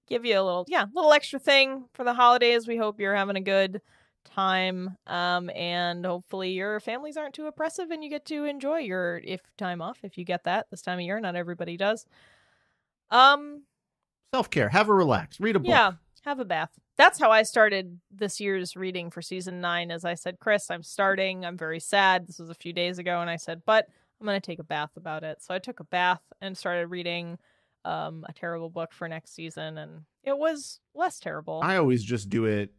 give you a little yeah little extra thing for the holidays. We hope you're having a good time um and hopefully your families aren't too oppressive and you get to enjoy your if time off if you get that this time of year. Not everybody does. Um self care. Have a relax. Read a book. yeah have a bath. That's how i started this year's reading for season nine as i said chris i'm starting. I'm very sad. This was a few days ago and i said but i'm going to take a bath about it. So i took a bath and started reading um, a terrible book for next season and it was less terrible I always just do it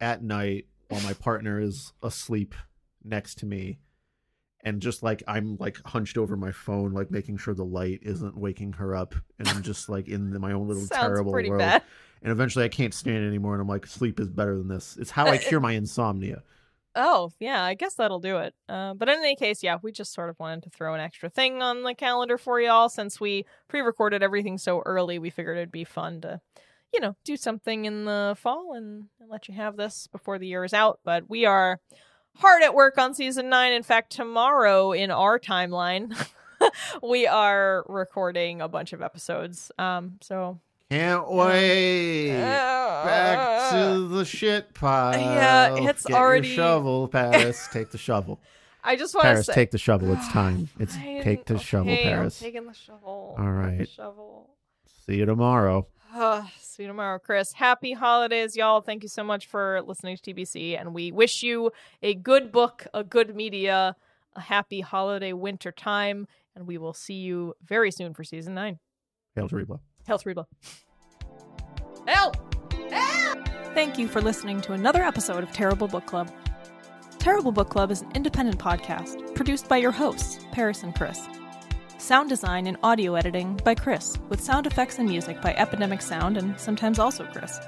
at night while my partner is asleep next to me. And just like I'm like hunched over my phone, like making sure the light isn't waking her up, and I'm just like in my own little terrible world. bad and eventually I can't stand it anymore, and I'm like, sleep is better than this. It's how I cure my insomnia. Oh, yeah, I guess that'll do it. Uh, but in any case, yeah, we just sort of wanted to throw an extra thing on the calendar for y'all since we pre recorded everything so early. We figured it'd be fun to, you know, do something in the fall and, and let you have this before the year is out. But we are hard at work on season nine. In fact, tomorrow in our timeline, we are recording a bunch of episodes. Um, so Can't wait. Back to the shit pile. Yeah, it's Get already- shovel, Paris. Take the shovel. I just want to Paris, say, take the shovel. It's time. It's I- take the shovel, Paris. I'm taking the shovel. All right. Shovel. See you tomorrow. Ah, see you tomorrow, Chris. Happy holidays, y'all. Thank you so much for listening to TBC. And we wish you a good book, a good media, a happy holiday winter time. And we will see you very soon for season nine. Hail to Reblo. Hail Terriblo. Hail! Thank you for listening to another episode of Terrible Book Club. Terrible Book Club is an independent podcast produced by your hosts, Paris and Chris. Sound design and audio editing by Chris, with sound effects and music by Epidemic Sound and sometimes also Chris.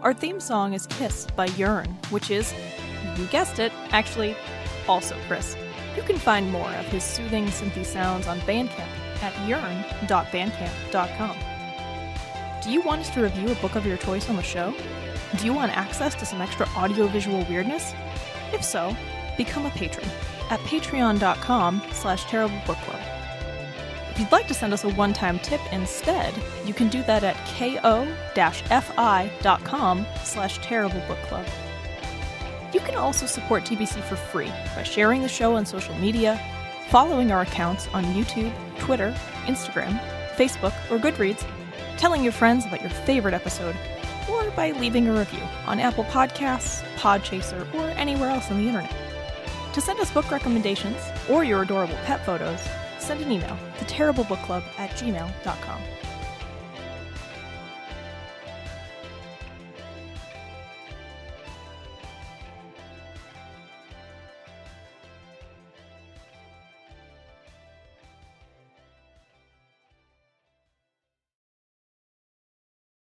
Our theme song is Kiss by Yearn, which is, you guessed it, actually also Chris. You can find more of his soothing synthy sounds on Bandcamp at yearn.bandcamp.com. Do you want us to review a book of your choice on the show? Do you want access to some extra audiovisual weirdness? If so, become a patron at patreon.com slash terriblebookclub. If you'd like to send us a one-time tip instead, you can do that at ko-fi.com slash terriblebookclub. You can also support TBC for free by sharing the show on social media, following our accounts on YouTube, Twitter, Instagram, Facebook, or Goodreads, telling your friends about your favorite episode, or by leaving a review on Apple Podcasts, Podchaser, or anywhere else on the internet. To send us book recommendations or your adorable pet photos, send an email to terriblebookclub at gmail.com.